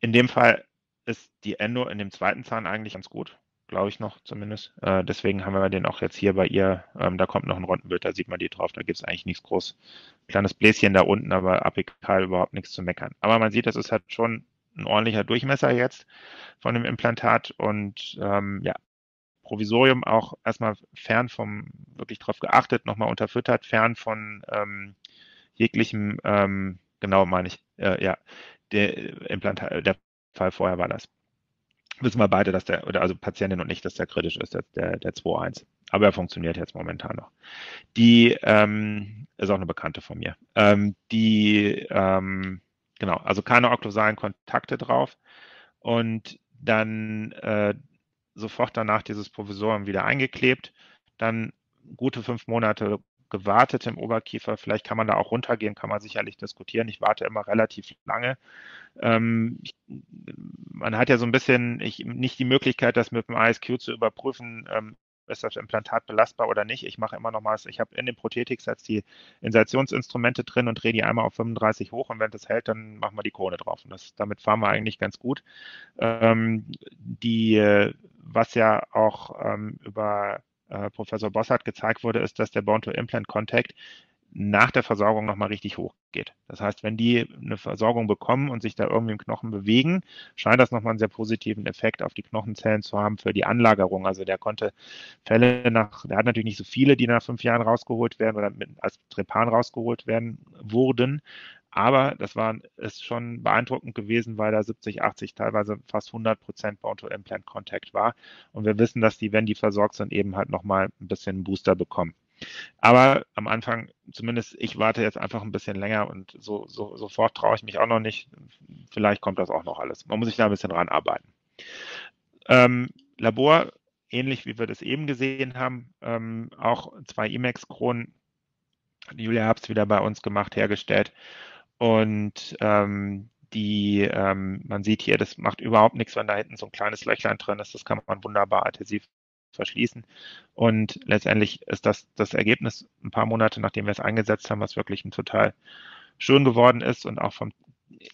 In dem Fall ist die Endo in dem zweiten Zahn eigentlich ganz gut glaube ich noch zumindest. Äh, deswegen haben wir den auch jetzt hier bei ihr. Ähm, da kommt noch ein Rundenbild, da sieht man die drauf. Da gibt es eigentlich nichts groß. Kleines Bläschen da unten, aber apikal überhaupt nichts zu meckern. Aber man sieht, das ist halt schon ein ordentlicher Durchmesser jetzt von dem Implantat und ähm, ja, Provisorium auch erstmal fern vom, wirklich drauf geachtet, nochmal unterfüttert, fern von ähm, jeglichem, ähm, genau meine ich, äh, ja, der Implantat, der Fall vorher war das. Wissen wir beide, dass der, oder also Patientin und ich, dass der kritisch ist, der, der, der 2.1. Aber er funktioniert jetzt momentan noch. Die ähm, ist auch eine Bekannte von mir. Ähm, die, ähm, genau, also keine okklusalen Kontakte drauf. Und dann äh, sofort danach dieses Provisorium wieder eingeklebt. Dann gute fünf Monate gewartet im Oberkiefer. Vielleicht kann man da auch runtergehen, kann man sicherlich diskutieren. Ich warte immer relativ lange. Ähm, ich, man hat ja so ein bisschen ich, nicht die Möglichkeit, das mit dem ISQ zu überprüfen. Ähm, ist das Implantat belastbar oder nicht? Ich mache immer noch mal, ich habe in den Prothetics die Insertionsinstrumente drin und drehe die einmal auf 35 hoch und wenn das hält, dann machen wir die Krone drauf. Und das, damit fahren wir eigentlich ganz gut. Ähm, die, was ja auch ähm, über äh, Professor Bossart gezeigt wurde, ist, dass der Bone-to-Implant-Contact nach der Versorgung nochmal richtig hoch geht. Das heißt, wenn die eine Versorgung bekommen und sich da irgendwie im Knochen bewegen, scheint das nochmal einen sehr positiven Effekt auf die Knochenzellen zu haben für die Anlagerung. Also der konnte Fälle nach, der hat natürlich nicht so viele, die nach fünf Jahren rausgeholt werden oder mit, als Trepan rausgeholt werden, wurden. Aber das war ist schon beeindruckend gewesen, weil da 70, 80, teilweise fast 100 Prozent Bone-to-Implant-Contact war. Und wir wissen, dass die, wenn die versorgt sind, eben halt nochmal ein bisschen einen Booster bekommen. Aber am Anfang, zumindest ich warte jetzt einfach ein bisschen länger und so, so sofort traue ich mich auch noch nicht. Vielleicht kommt das auch noch alles. Man muss sich da ein bisschen ranarbeiten. Ähm, Labor, ähnlich wie wir das eben gesehen haben, ähm, auch zwei Emacs-Kronen. Julia hat es wieder bei uns gemacht, hergestellt. Und ähm, die, ähm, man sieht hier, das macht überhaupt nichts, wenn da hinten so ein kleines Löchlein drin ist. Das kann man wunderbar adhesiv verschließen. Und letztendlich ist das das Ergebnis ein paar Monate, nachdem wir es eingesetzt haben, was wirklich ein total schön geworden ist und auch vom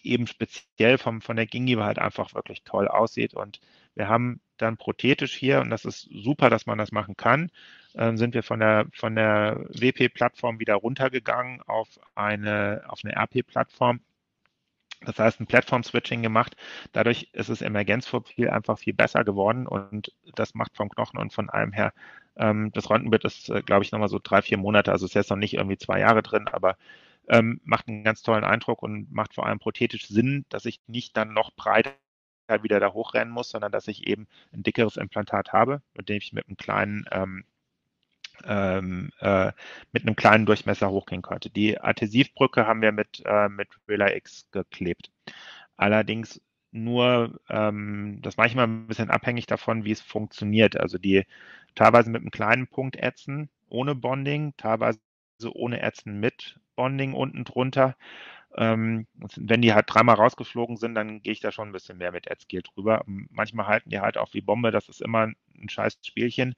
eben speziell vom, von der Gingiva halt einfach wirklich toll aussieht. Und wir haben dann prothetisch hier, und das ist super, dass man das machen kann, äh, sind wir von der, von der WP-Plattform wieder runtergegangen auf eine, auf eine RP-Plattform das heißt, ein Plattform-Switching gemacht. Dadurch ist es Emergenzprofil einfach viel besser geworden und das macht vom Knochen und von allem her. Ähm, das Röntgenbild ist, äh, glaube ich, nochmal so drei, vier Monate. Also ist jetzt noch nicht irgendwie zwei Jahre drin, aber ähm, macht einen ganz tollen Eindruck und macht vor allem prothetisch Sinn, dass ich nicht dann noch breiter wieder da hochrennen muss, sondern dass ich eben ein dickeres Implantat habe, mit dem ich mit einem kleinen ähm, ähm, äh, mit einem kleinen Durchmesser hochgehen konnte. Die Adhesivbrücke haben wir mit, äh, mit Relay X geklebt. Allerdings nur, ähm, das manchmal ein bisschen abhängig davon, wie es funktioniert. Also die teilweise mit einem kleinen Punkt ätzen, ohne Bonding, teilweise ohne Ätzen mit Bonding unten drunter. Ähm, wenn die halt dreimal rausgeflogen sind, dann gehe ich da schon ein bisschen mehr mit Adskill drüber. Manchmal halten die halt auch wie Bombe, das ist immer ein scheiß Spielchen.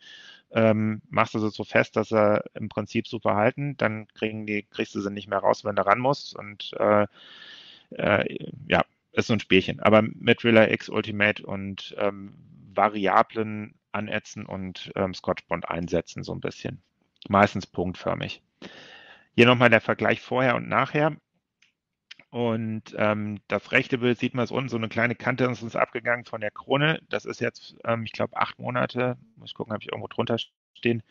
Ähm, machst du sie so fest, dass sie im Prinzip super halten, dann die, kriegst du sie nicht mehr raus, wenn du ran musst. Und äh, äh, ja, ist so ein Spielchen. Aber mit Relay X Ultimate und ähm, Variablen anätzen und ähm, Scotchbond einsetzen, so ein bisschen. Meistens punktförmig. Hier nochmal der Vergleich vorher und nachher. Und ähm, das rechte Bild sieht man es unten, so eine kleine Kante ist uns abgegangen von der Krone. Das ist jetzt, ähm, ich glaube, acht Monate. Muss gucken, habe ich irgendwo drunter stehen.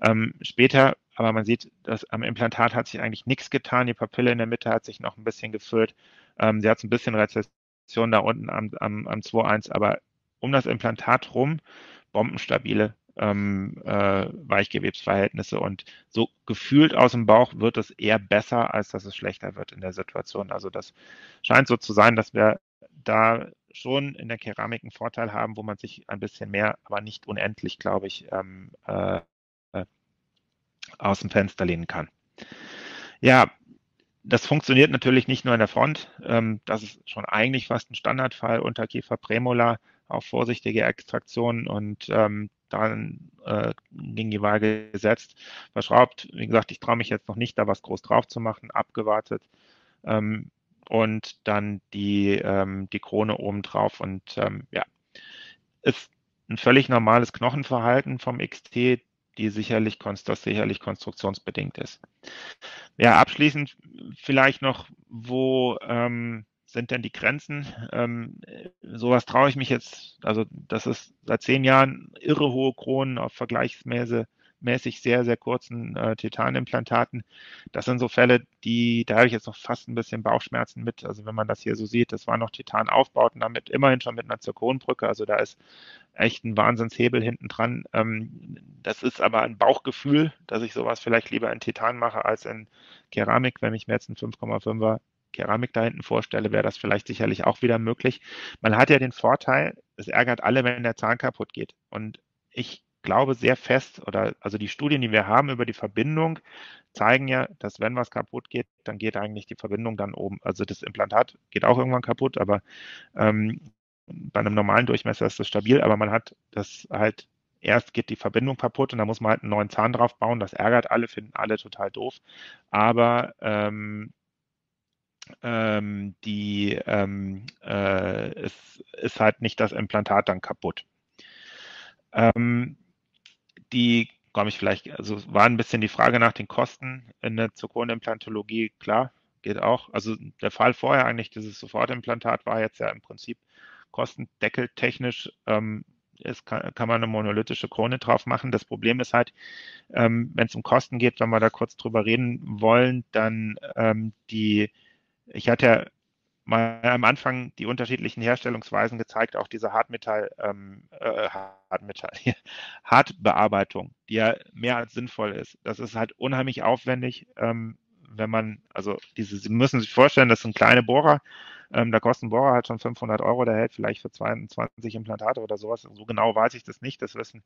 Ähm, später, aber man sieht, dass am Implantat hat sich eigentlich nichts getan. Die Papille in der Mitte hat sich noch ein bisschen gefüllt. Ähm, sie hat ein bisschen Rezession da unten am, am, am 2.1, aber um das Implantat rum bombenstabile ähm, äh, Weichgewebsverhältnisse und so gefühlt aus dem Bauch wird es eher besser, als dass es schlechter wird in der Situation. Also das scheint so zu sein, dass wir da schon in der Keramik einen Vorteil haben, wo man sich ein bisschen mehr, aber nicht unendlich, glaube ich, ähm, äh, äh, aus dem Fenster lehnen kann. Ja, das funktioniert natürlich nicht nur in der Front. Ähm, das ist schon eigentlich fast ein Standardfall unter Kiefer Prämolar, auch vorsichtige Extraktionen und ähm, dann äh, gegen die Waage gesetzt, verschraubt. Wie gesagt, ich traue mich jetzt noch nicht, da was groß drauf zu machen, abgewartet. Ähm, und dann die, ähm, die Krone oben drauf. Und ähm, ja, ist ein völlig normales Knochenverhalten vom XT, die sicherlich, das sicherlich konstruktionsbedingt ist. Ja, abschließend vielleicht noch, wo ähm, sind denn die Grenzen? Ähm, sowas traue ich mich jetzt, also das ist seit zehn Jahren irre hohe Kronen auf vergleichsweise verhältnismäßig sehr, sehr kurzen äh, Titanimplantaten. Das sind so Fälle, die, da habe ich jetzt noch fast ein bisschen Bauchschmerzen mit. Also wenn man das hier so sieht, das waren noch Titanaufbauten, damit immerhin schon mit einer Zirkonbrücke. Also da ist echt ein Wahnsinnshebel hinten dran. Ähm, das ist aber ein Bauchgefühl, dass ich sowas vielleicht lieber in Titan mache als in Keramik. Wenn ich mir jetzt einen 5,5er Keramik da hinten vorstelle, wäre das vielleicht sicherlich auch wieder möglich. Man hat ja den Vorteil, es ärgert alle, wenn der Zahn kaputt geht. Und ich glaube sehr fest, oder also die Studien, die wir haben über die Verbindung, zeigen ja, dass wenn was kaputt geht, dann geht eigentlich die Verbindung dann oben. Also das Implantat geht auch irgendwann kaputt, aber ähm, bei einem normalen Durchmesser ist das stabil, aber man hat das halt erst geht die Verbindung kaputt und da muss man halt einen neuen Zahn drauf bauen. Das ärgert alle, finden alle total doof. Aber ähm, ähm, die ähm, äh, es ist halt nicht das Implantat dann kaputt. Ähm, die komme ich vielleicht, also war ein bisschen die Frage nach den Kosten in der Zirkonimplantologie, klar, geht auch. Also der Fall vorher eigentlich, dieses Sofortimplantat war jetzt ja im Prinzip kostendeckeltechnisch ähm, ist, kann, kann, man eine monolithische Krone drauf machen. Das Problem ist halt, ähm, wenn es um Kosten geht, wenn wir da kurz drüber reden wollen, dann ähm, die ich hatte ja mal am Anfang die unterschiedlichen Herstellungsweisen gezeigt, auch diese Hartmetall, ähm, äh, Hartmetall, Hartbearbeitung, die ja mehr als sinnvoll ist. Das ist halt unheimlich aufwendig, ähm, wenn man, also diese, Sie müssen sich vorstellen, das sind kleine Bohrer, ähm, da kostet ein Bohrer halt schon 500 Euro, der hält vielleicht für 22 Implantate oder sowas. So genau weiß ich das nicht. Das wissen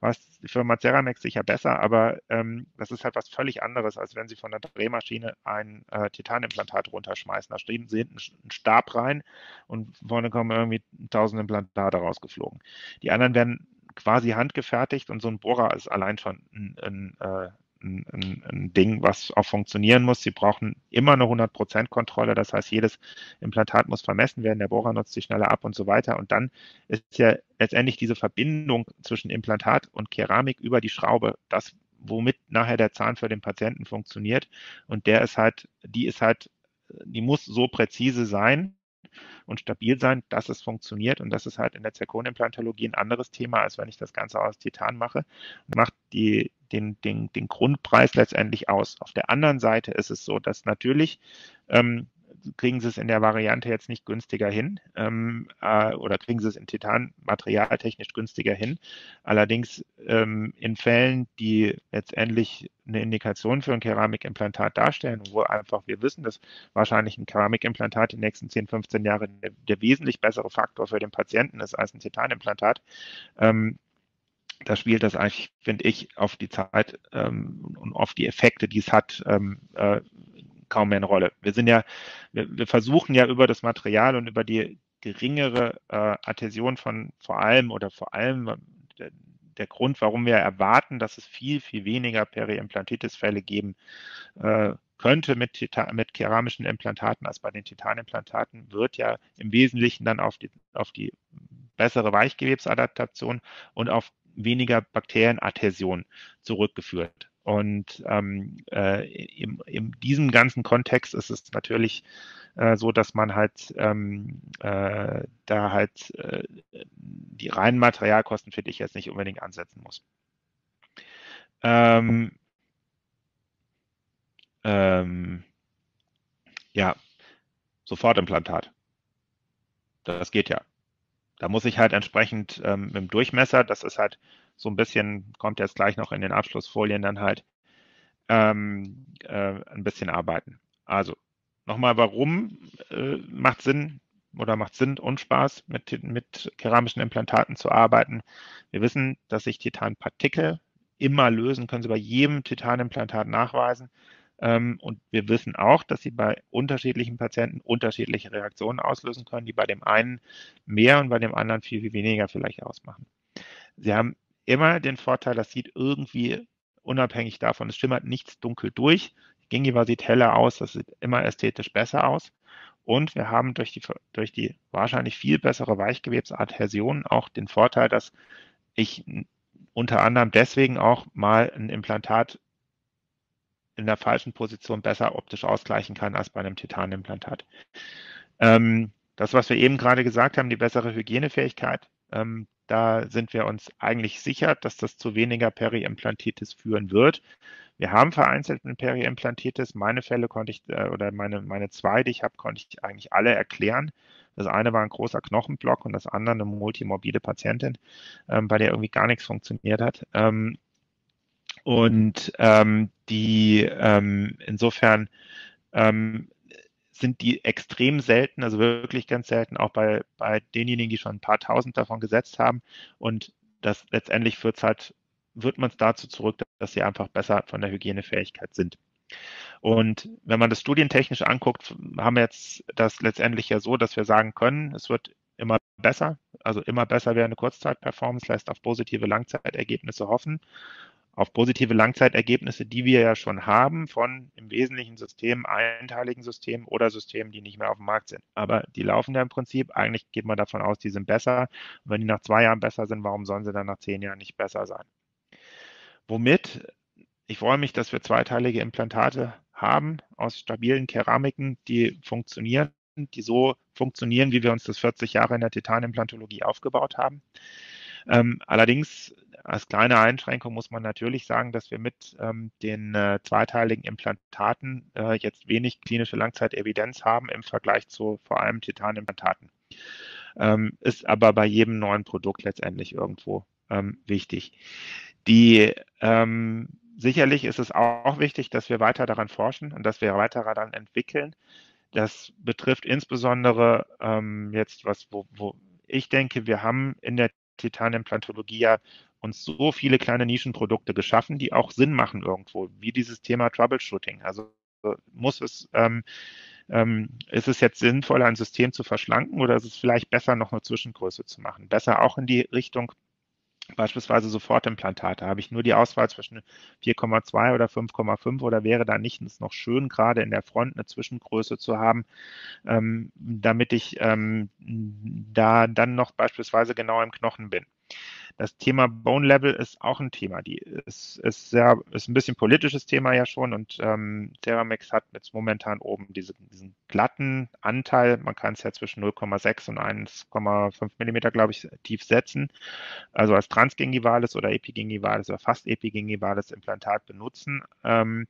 was die Firma Ceramex sicher besser, aber ähm, das ist halt was völlig anderes, als wenn Sie von der Drehmaschine ein äh, Titanimplantat runterschmeißen. Da stehen Sie hinten einen Stab rein und vorne kommen irgendwie 1000 Implantate rausgeflogen. Die anderen werden quasi handgefertigt und so ein Bohrer ist allein schon ein, ein, äh, ein, ein, ein Ding, was auch funktionieren muss. Sie brauchen immer eine 100% Kontrolle. Das heißt, jedes Implantat muss vermessen werden. Der Bohrer nutzt sich schneller ab und so weiter. Und dann ist ja letztendlich diese Verbindung zwischen Implantat und Keramik über die Schraube das, womit nachher der Zahn für den Patienten funktioniert. Und der ist halt, die ist halt, die muss so präzise sein, und stabil sein, dass es funktioniert. Und das ist halt in der Zirkonimplantologie ein anderes Thema, als wenn ich das Ganze aus Titan mache. Und macht die, den, den, den Grundpreis letztendlich aus. Auf der anderen Seite ist es so, dass natürlich ähm, kriegen sie es in der Variante jetzt nicht günstiger hin ähm, äh, oder kriegen sie es in Titan materialtechnisch günstiger hin. Allerdings ähm, in Fällen, die letztendlich eine Indikation für ein Keramikimplantat darstellen, wo einfach wir wissen, dass wahrscheinlich ein Keramikimplantat die nächsten 10, 15 Jahre der, der wesentlich bessere Faktor für den Patienten ist als ein Titanimplantat, ähm, da spielt das eigentlich, finde ich, auf die Zeit ähm, und auf die Effekte, die es hat, ähm, äh, kaum mehr eine Rolle. Wir sind ja, wir, wir versuchen ja über das Material und über die geringere äh, Adhäsion von vor allem oder vor allem äh, der, der, Grund, warum wir erwarten, dass es viel, viel weniger Periimplantitis-Fälle geben äh, könnte mit, mit keramischen Implantaten als bei den Titanimplantaten, wird ja im Wesentlichen dann auf die, auf die bessere Weichgewebsadaptation und auf weniger Bakterienadhäsion zurückgeführt. Und ähm, äh, in, in diesem ganzen Kontext ist es natürlich äh, so, dass man halt ähm, äh, da halt äh, die reinen Materialkosten für dich jetzt nicht unbedingt ansetzen muss. Ähm, ähm, ja, Sofortimplantat. Das geht ja. Da muss ich halt entsprechend ähm, mit dem Durchmesser, das ist halt so ein bisschen, kommt jetzt gleich noch in den Abschlussfolien dann halt, ähm, äh, ein bisschen arbeiten. Also nochmal, warum äh, macht Sinn oder macht Sinn und Spaß, mit, mit keramischen Implantaten zu arbeiten? Wir wissen, dass sich Titanpartikel immer lösen, können Sie bei jedem Titanimplantat nachweisen. Ähm, und wir wissen auch, dass sie bei unterschiedlichen Patienten unterschiedliche Reaktionen auslösen können, die bei dem einen mehr und bei dem anderen viel, viel weniger vielleicht ausmachen. Sie haben immer den Vorteil, das sieht irgendwie unabhängig davon, es schimmert nichts dunkel durch. Die Gingiva sieht heller aus, das sieht immer ästhetisch besser aus. Und wir haben durch die, durch die wahrscheinlich viel bessere Weichgewebsadhäsion auch den Vorteil, dass ich unter anderem deswegen auch mal ein Implantat in der falschen Position besser optisch ausgleichen kann als bei einem Titanimplantat. Ähm, das, was wir eben gerade gesagt haben, die bessere Hygienefähigkeit, ähm, Da sind wir uns eigentlich sicher, dass das zu weniger Periimplantitis führen wird. Wir haben vereinzelt eine Periimplantitis. Meine Fälle konnte ich, äh, oder meine, meine zwei, die ich habe, konnte ich eigentlich alle erklären. Das eine war ein großer Knochenblock und das andere eine multimorbide Patientin, ähm, bei der irgendwie gar nichts funktioniert hat. Ähm, und ähm, die ähm, insofern ähm, sind die extrem selten, also wirklich ganz selten, auch bei, bei denjenigen, die schon ein paar tausend davon gesetzt haben. Und das letztendlich führt halt, wird man es dazu zurück, dass sie einfach besser von der Hygienefähigkeit sind. Und wenn man das studientechnisch anguckt, haben wir jetzt das letztendlich ja so, dass wir sagen können, es wird immer besser. Also immer besser wäre eine Kurzzeitperformance, lässt auf positive Langzeitergebnisse hoffen auf positive Langzeitergebnisse, die wir ja schon haben von im Wesentlichen Systemen, einteiligen Systemen oder Systemen, die nicht mehr auf dem Markt sind. Aber die laufen ja im Prinzip. Eigentlich geht man davon aus, die sind besser. Und wenn die nach zwei Jahren besser sind, warum sollen sie dann nach zehn Jahren nicht besser sein? Womit, ich freue mich, dass wir zweiteilige Implantate haben aus stabilen Keramiken, die funktionieren, die so funktionieren, wie wir uns das 40 Jahre in der Titanimplantologie aufgebaut haben. Ähm, allerdings als kleine Einschränkung muss man natürlich sagen, dass wir mit ähm, den äh, zweiteiligen Implantaten äh, jetzt wenig klinische Langzeitevidenz haben im Vergleich zu vor allem Titanimplantaten. Ähm, ist aber bei jedem neuen Produkt letztendlich irgendwo ähm, wichtig. Die ähm, sicherlich ist es auch wichtig, dass wir weiter daran forschen und dass wir weiter daran entwickeln. Das betrifft insbesondere ähm, jetzt was, wo, wo ich denke, wir haben in der Titanimplantologie ja uns so viele kleine Nischenprodukte geschaffen, die auch Sinn machen irgendwo, wie dieses Thema Troubleshooting. Also muss es, ähm, ähm, ist es jetzt sinnvoller, ein System zu verschlanken oder ist es vielleicht besser, noch eine Zwischengröße zu machen? Besser auch in die Richtung beispielsweise Sofortimplantate. Habe ich nur die Auswahl zwischen 4,2 oder 5,5 oder wäre da nicht noch schön, gerade in der Front eine Zwischengröße zu haben, ähm, damit ich ähm, da dann noch beispielsweise genau im Knochen bin. Das Thema Bone Level ist auch ein Thema. Die ist, ist sehr, ist ein bisschen politisches Thema ja schon und ähm, Ceramax hat jetzt momentan oben diese, diesen glatten Anteil. Man kann es ja zwischen 0,6 und 1,5 Millimeter, glaube ich, tief setzen. Also als transgingivales oder epigingivales oder fast epigingivales Implantat benutzen. Ähm,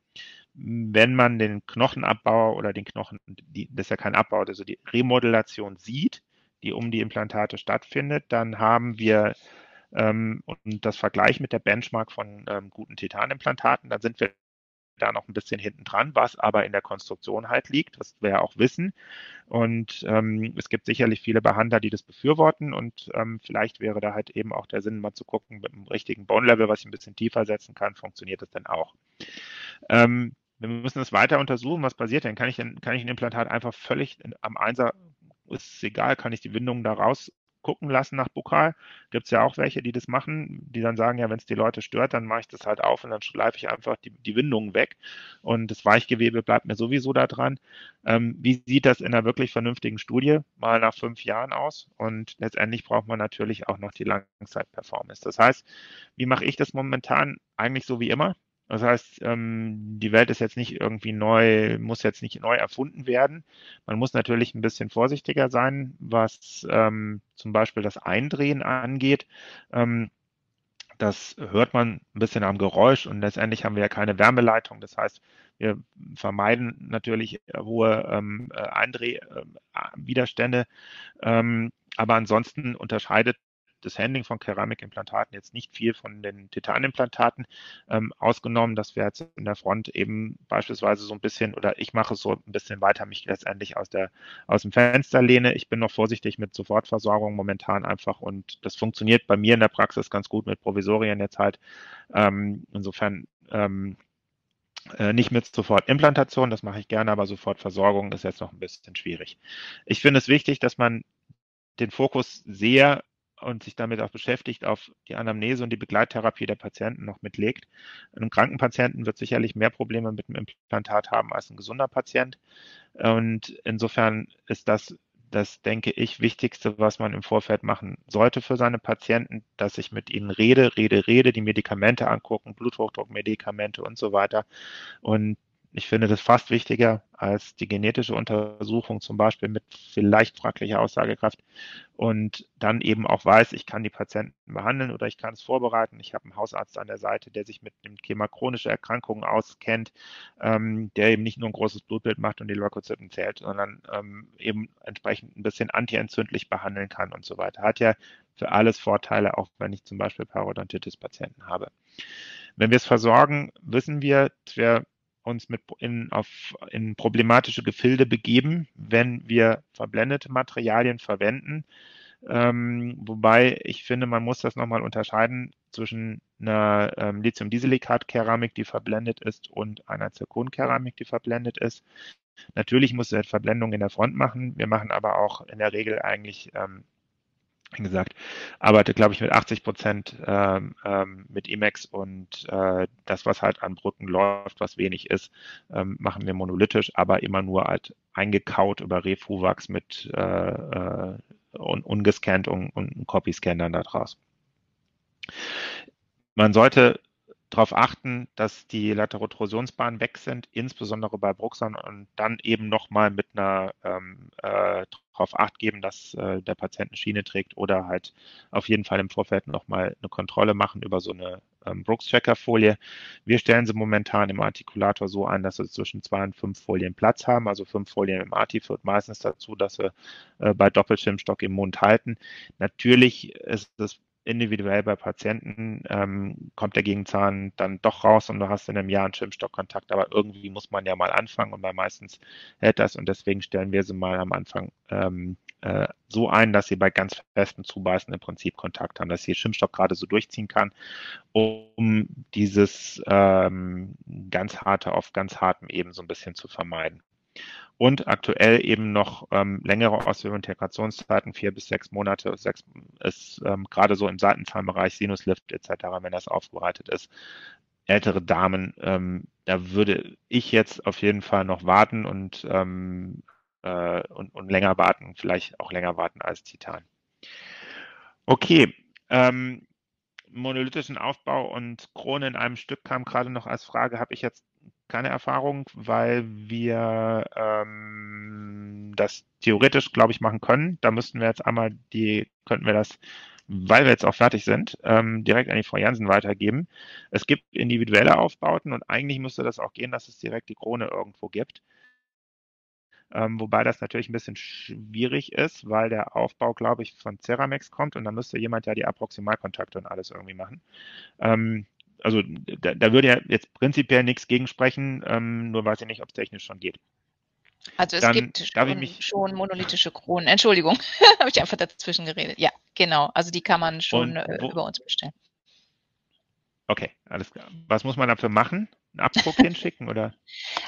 wenn man den Knochenabbau oder den Knochen, die, das ist ja kein Abbau, also die Remodulation sieht, die um die Implantate stattfindet, dann haben wir ähm, und das Vergleich mit der Benchmark von ähm, guten Titanimplantaten, dann sind wir da noch ein bisschen hinten dran, was aber in der Konstruktion halt liegt, was wir ja auch wissen. Und ähm, es gibt sicherlich viele Behandler, die das befürworten und ähm, vielleicht wäre da halt eben auch der Sinn, mal zu gucken, mit einem richtigen Bone-Level, was ich ein bisschen tiefer setzen kann, funktioniert das denn auch. Ähm, wir müssen das weiter untersuchen, was passiert denn? Kann ich, denn, kann ich ein Implantat einfach völlig am Einser, ist egal, kann ich die Windungen da raus gucken lassen nach Bukal. Gibt es ja auch welche, die das machen, die dann sagen, ja, wenn es die Leute stört, dann mache ich das halt auf und dann schleife ich einfach die, die Windungen weg und das Weichgewebe bleibt mir sowieso da dran. Ähm, wie sieht das in einer wirklich vernünftigen Studie mal nach fünf Jahren aus? Und letztendlich braucht man natürlich auch noch die Langzeitperformance. Das heißt, wie mache ich das momentan? Eigentlich so wie immer. Das heißt, ähm, die Welt ist jetzt nicht irgendwie neu, muss jetzt nicht neu erfunden werden. Man muss natürlich ein bisschen vorsichtiger sein, was ähm, zum Beispiel das Eindrehen angeht. Ähm, das hört man ein bisschen am Geräusch und letztendlich haben wir ja keine Wärmeleitung. Das heißt, wir vermeiden natürlich hohe ähm, Eindrehwiderstände. Ähm, aber ansonsten unterscheidet das Handling von Keramikimplantaten jetzt nicht viel von den Titanimplantaten, ähm, ausgenommen, dass wir jetzt in der Front eben beispielsweise so ein bisschen, oder ich mache so ein bisschen weiter mich letztendlich aus, der, aus dem Fenster lehne. Ich bin noch vorsichtig mit Sofortversorgung momentan einfach und das funktioniert bei mir in der Praxis ganz gut mit Provisorien jetzt halt. Ähm, insofern ähm, äh, nicht mit Sofortimplantation, das mache ich gerne, aber Sofortversorgung ist jetzt noch ein bisschen schwierig. Ich finde es wichtig, dass man den Fokus sehr und sich damit auch beschäftigt, auf die Anamnese und die Begleittherapie der Patienten noch mitlegt. Ein kranken Patienten wird sicherlich mehr Probleme mit dem Implantat haben als ein gesunder Patient. Und insofern ist das das, denke ich, Wichtigste, was man im Vorfeld machen sollte für seine Patienten, dass ich mit ihnen rede, rede, rede, die Medikamente angucken, Bluthochdruckmedikamente und so weiter. Und Ich finde das fast wichtiger als die genetische Untersuchung, zum Beispiel mit vielleicht fraglicher Aussagekraft. Und dann eben auch weiß, ich kann die Patienten behandeln oder ich kann es vorbereiten. Ich habe einen Hausarzt an der Seite, der sich mit dem Thema chronische Erkrankungen auskennt, ähm, der eben nicht nur ein großes Blutbild macht und die Leukozyten zählt, sondern ähm, eben entsprechend ein bisschen antientzündlich behandeln kann und so weiter. Hat ja für alles Vorteile, auch wenn ich zum Beispiel Parodontitis-Patienten habe. Wenn wir es versorgen, wissen wir, dass wir uns mit in, auf, in problematische Gefilde begeben, wenn wir verblendete Materialien verwenden. Ähm, wobei ich finde, man muss das nochmal unterscheiden zwischen einer ähm, Lithium-Dieselikat-Keramik, die verblendet ist, und einer Zirkonkeramik, die verblendet ist. Natürlich muss er Verblendung in der Front machen. Wir machen aber auch in der Regel eigentlich ähm, gesagt, arbeite, glaube ich, mit 80 Prozent ähm, ähm, mit Emacs und äh, das, was halt an Brücken läuft, was wenig ist, ähm, machen wir monolithisch, aber immer nur halt eingekaut über Refuwax mit äh, äh, un ungescannt und, und einen Copy-Scan dann da draus. Man sollte darauf achten, dass die Laterotrusionsbahnen weg sind, insbesondere bei Bruxern und dann eben nochmal mit einer ähm, äh, darauf acht geben, dass äh, der Patient eine Schiene trägt oder halt auf jeden Fall im Vorfeld nochmal eine Kontrolle machen über so eine ähm, Brooks-Checker-Folie. Wir stellen sie momentan im Artikulator so ein, dass wir zwischen zwei und fünf Folien Platz haben. Also fünf Folien im Arti führt meistens dazu, dass wir äh, bei Doppelschirmstock im Mund halten. Natürlich ist es individuell bei Patienten ähm, kommt der Gegenzahn dann doch raus und du hast in einem Jahr einen Schirmstockkontakt, aber irgendwie muss man ja mal anfangen und bei meistens hält das und deswegen stellen wir sie mal am Anfang ähm, äh, so ein, dass sie bei ganz festen Zubeißen im Prinzip Kontakt haben, dass sie Schirmstock gerade so durchziehen kann, um dieses ähm, ganz harte auf ganz hartem eben so ein bisschen zu vermeiden und aktuell eben noch ähm, längere Osteointegrationszeiten, vier bis sechs Monate. Sechs ist ähm, gerade so im Seitenzahnbereich, Sinuslift etc., wenn das aufbereitet ist. Ältere Damen, ähm, da würde ich jetzt auf jeden Fall noch warten und, ähm, äh, und, und länger warten, vielleicht auch länger warten als Titan. Okay, ähm, monolithischen Aufbau und Krone in einem Stück kam gerade noch als Frage, habe ich jetzt keine Erfahrung, weil wir ähm, das theoretisch, glaube ich, machen können. Da müssten wir jetzt einmal die, könnten wir das, weil wir jetzt auch fertig sind, ähm, direkt an die Frau Jansen weitergeben. Es gibt individuelle Aufbauten und eigentlich müsste das auch gehen, dass es direkt die Krone irgendwo gibt. Ähm, wobei das natürlich ein bisschen schwierig ist, weil der Aufbau, glaube ich, von Ceramex kommt und dann müsste jemand ja die Approximalkontakte und alles irgendwie machen. Ähm, also da, da, würde ja jetzt prinzipiell nichts gegen sprechen, ähm, nur weiß ich nicht, ob es technisch schon geht. Also es Dann gibt schon, schon, monolithische Kronen. Entschuldigung, [LAUGHS] habe ich einfach dazwischen geredet. Ja, genau. Also die kann man schon äh, über uns bestellen. Okay, alles klar. Was muss man dafür machen? Einen Abdruck hinschicken oder?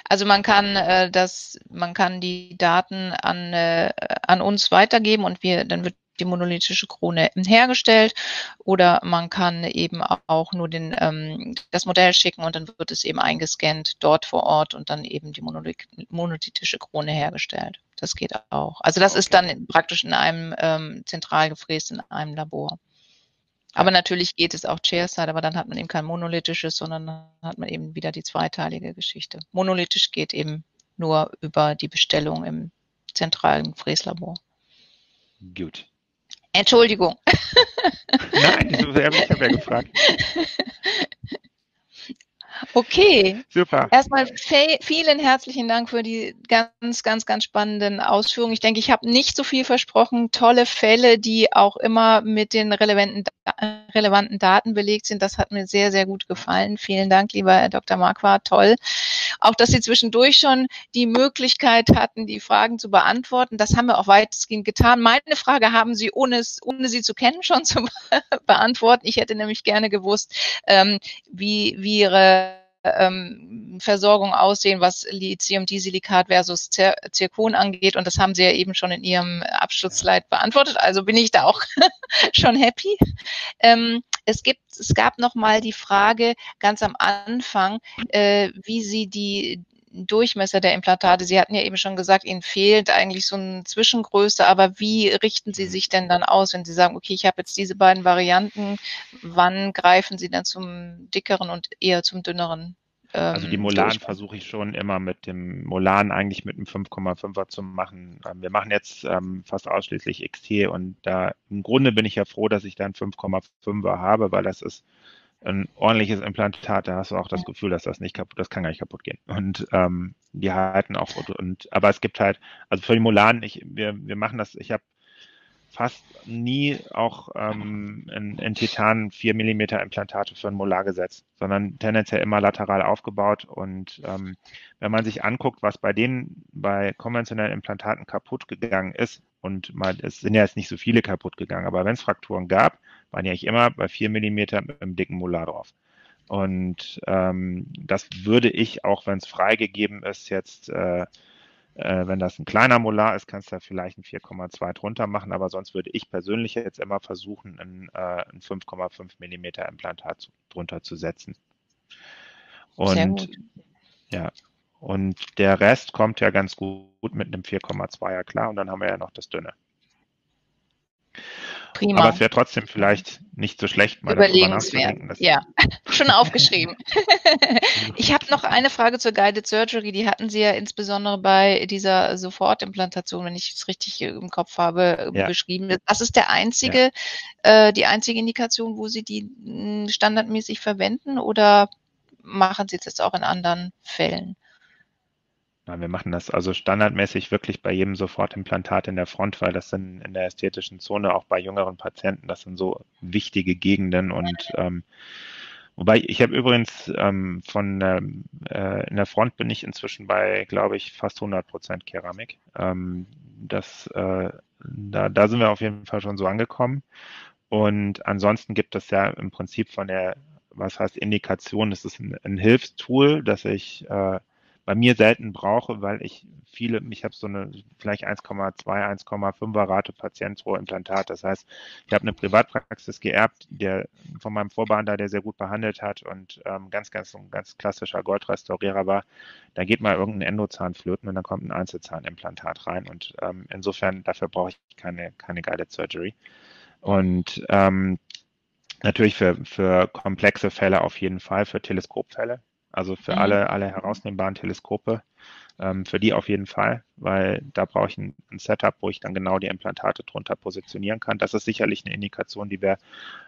Also man kann äh, das, man kann die Daten an, äh, an uns weitergeben und wir, dann wird die monolithische Krone hergestellt oder man kann eben auch nur den, ähm, das Modell schicken und dann wird es eben eingescannt dort vor Ort und dann eben die monolithische Krone hergestellt. Das geht auch. Also das okay. ist dann praktisch in einem ähm, zentral gefräst in einem Labor. Aber natürlich geht es auch Chairside, aber dann hat man eben kein monolithisches, sondern dann hat man eben wieder die zweiteilige Geschichte. Monolithisch geht eben nur über die Bestellung im zentralen Fräslabor. Gut. Entschuldigung. Nein, ich habe ja gefragt. [LAUGHS] Okay. Super. Erstmal vielen herzlichen Dank für die ganz, ganz, ganz spannenden Ausführungen. Ich denke, ich habe nicht so viel versprochen. Tolle Fälle, die auch immer mit den relevanten, relevanten Daten belegt sind. Das hat mir sehr, sehr gut gefallen. Vielen Dank, lieber Herr Dr. Marquardt. Toll. Auch, dass Sie zwischendurch schon die Möglichkeit hatten, die Fragen zu beantworten. Das haben wir auch weitestgehend getan. Meine Frage haben Sie, ohne, es, ohne sie zu kennen, schon zu [LAUGHS] beantworten. Ich hätte nämlich gerne gewusst, ähm, wie, wie Ihre ähm, Versorgung aussehen, was Lithium-Disilikat versus Zir Zirkon angeht. Und das haben Sie ja eben schon in Ihrem Abschlussslide beantwortet. Also bin ich da auch [LAUGHS] schon happy. Ähm, es gibt, es gab noch mal die Frage ganz am Anfang, äh, wie Sie die Durchmesser der Implantate. Sie hatten ja eben schon gesagt, Ihnen fehlt eigentlich so eine Zwischengröße, aber wie richten Sie sich denn dann aus, wenn Sie sagen, okay, ich habe jetzt diese beiden Varianten, wann greifen Sie dann zum dickeren und eher zum dünneren also die ähm, Molaren versuche ich schon immer mit dem Molaren eigentlich mit einem 5,5er zu machen. Ähm, wir machen jetzt ähm, fast ausschließlich XT und da im Grunde bin ich ja froh, dass ich dann 5,5er habe, weil das ist ein ordentliches Implantat, da hast du auch das Gefühl, dass das nicht kaputt, das kann gar nicht kaputt gehen. Und ähm, die halten auch und, und aber es gibt halt, also für die Molaren, ich, wir, wir machen das, ich habe fast nie auch ähm, in, in Titan 4 mm Implantate für ein Molar gesetzt, sondern tendenziell immer lateral aufgebaut. Und ähm, wenn man sich anguckt, was bei denen bei konventionellen Implantaten kaputt gegangen ist, und mal, es sind ja jetzt nicht so viele kaputt gegangen, aber wenn es Frakturen gab, waren ja ich immer bei 4 mm mit einem dicken Molar drauf. Und ähm, das würde ich, auch wenn es freigegeben ist, jetzt äh, äh, wenn das ein kleiner Molar ist, kannst du da vielleicht ein 4,2 drunter machen, aber sonst würde ich persönlich jetzt immer versuchen, ein, äh, ein 5,5 Millimeter Implantat zu, drunter zu setzen. Und ja, und der Rest kommt ja ganz gut mit einem 4,2er klar und dann haben wir ja noch das dünne. Prima. Aber es wäre trotzdem vielleicht nicht so schlecht, mal Überlegenswert. Ja, [LAUGHS] schon aufgeschrieben. [LAUGHS] ich habe noch eine Frage zur Guided Surgery. Die hatten Sie ja insbesondere bei dieser Sofortimplantation, wenn ich es richtig im Kopf habe, ja. beschrieben. Das ist der einzige, ja. äh, die einzige Indikation, wo Sie die standardmäßig verwenden oder machen Sie das auch in anderen Fällen? Ja, wir machen das also standardmäßig wirklich bei jedem Sofortimplantat in der Front, weil das sind in der ästhetischen Zone auch bei jüngeren Patienten, das sind so wichtige Gegenden und ähm, wobei ich habe übrigens ähm, von äh, in der Front bin ich inzwischen bei, glaube ich, fast 100 Prozent Keramik. Ähm, das, äh, da, da sind wir auf jeden Fall schon so angekommen. Und ansonsten gibt es ja im Prinzip von der, was heißt Indikation, das ist ein, ein Hilfstool, dass ich äh, bei mir selten brauche, weil ich viele, ich habe so eine vielleicht 1,2, 1,5er Rate Patient pro Implantat. Das heißt, ich habe eine Privatpraxis geerbt, der von meinem Vorbehandler, der sehr gut behandelt hat und ähm, ganz, ganz, ein ganz klassischer Goldrestaurierer war. Da geht mal irgendein Endozahn flöten und dann kommt ein Einzelzahnimplantat rein. Und ähm, insofern, dafür brauche ich keine, keine Guided Surgery. Und ähm, natürlich für, für komplexe Fälle auf jeden Fall, für Teleskopfälle also für mhm. alle, alle herausnehmbaren Teleskope, ähm, für die auf jeden Fall, weil da brauche ich ein, ein, Setup, wo ich dann genau die Implantate drunter positionieren kann. Das ist sicherlich eine Indikation, die wir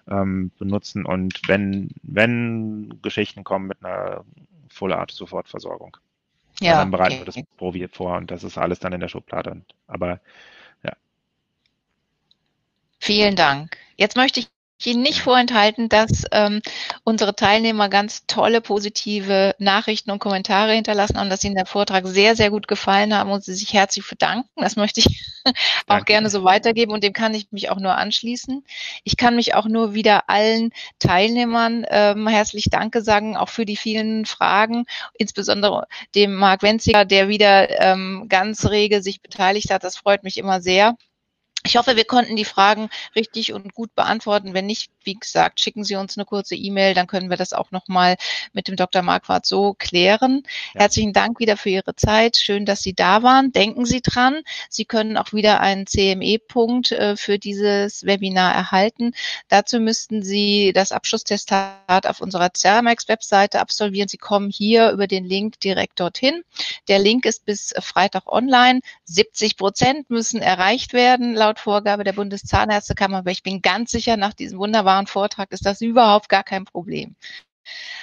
ähm, benutzen. Und wenn, wenn Geschichten kommen mit einer Full Art Sofortversorgung, ja, dann bereiten okay. wir das Provier vor und das ist alles dann in der Schublade. Aber ja. Vielen Dank. Jetzt möchte ich Ihnen nicht vorenthalten, dass ähm, unsere Teilnehmer ganz tolle positive Nachrichten und Kommentare hinterlassen haben, dass Ihnen der Vortrag sehr, sehr gut gefallen haben und Sie sich herzlich bedanken. Das möchte ich [LAUGHS] auch Danke. gerne so weitergeben und dem kann ich mich auch nur anschließen. Ich kann mich auch nur wieder allen Teilnehmern ähm, herzlich Danke sagen, auch für die vielen Fragen, insbesondere dem Marc Wenziger, der wieder ähm, ganz rege sich beteiligt hat. Das freut mich immer sehr. Ich hoffe, wir konnten die Fragen richtig und gut beantworten. Wenn nicht, wie gesagt, schicken Sie uns eine kurze E-Mail, dann können wir das auch nochmal mit dem Dr. Marquardt so klären. Ja. Herzlichen Dank wieder für Ihre Zeit. Schön, dass Sie da waren. Denken Sie dran, Sie können auch wieder einen CME-Punkt äh, für dieses Webinar erhalten. Dazu müssten Sie das Abschlusstestat auf unserer Ceramax-Webseite absolvieren. Sie kommen hier über den Link direkt dorthin. Der Link ist bis Freitag online. 70 Prozent müssen erreicht werden laut Vorgabe der Bundeszahnärztekammer, aber ich bin ganz sicher, nach diesem wunderbaren Vortrag ist das überhaupt gar kein Problem.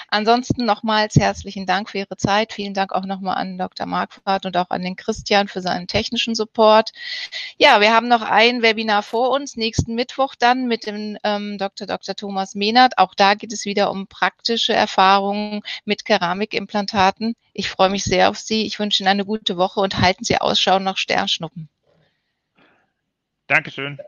Ansonsten nochmals herzlichen Dank für Ihre Zeit. Vielen Dank auch nochmal an Dr. Marquardt und auch an den Christian für seinen technischen Support. Ja, wir haben noch ein Webinar vor uns, nächsten Mittwoch dann mit dem ähm, Dr. Dr. Thomas Mehnert. Auch da geht es wieder um praktische Erfahrungen mit Keramikimplantaten. Ich freue mich sehr auf Sie. Ich wünsche Ihnen eine gute Woche und halten Sie Ausschau nach Sternschnuppen. Dankeschön.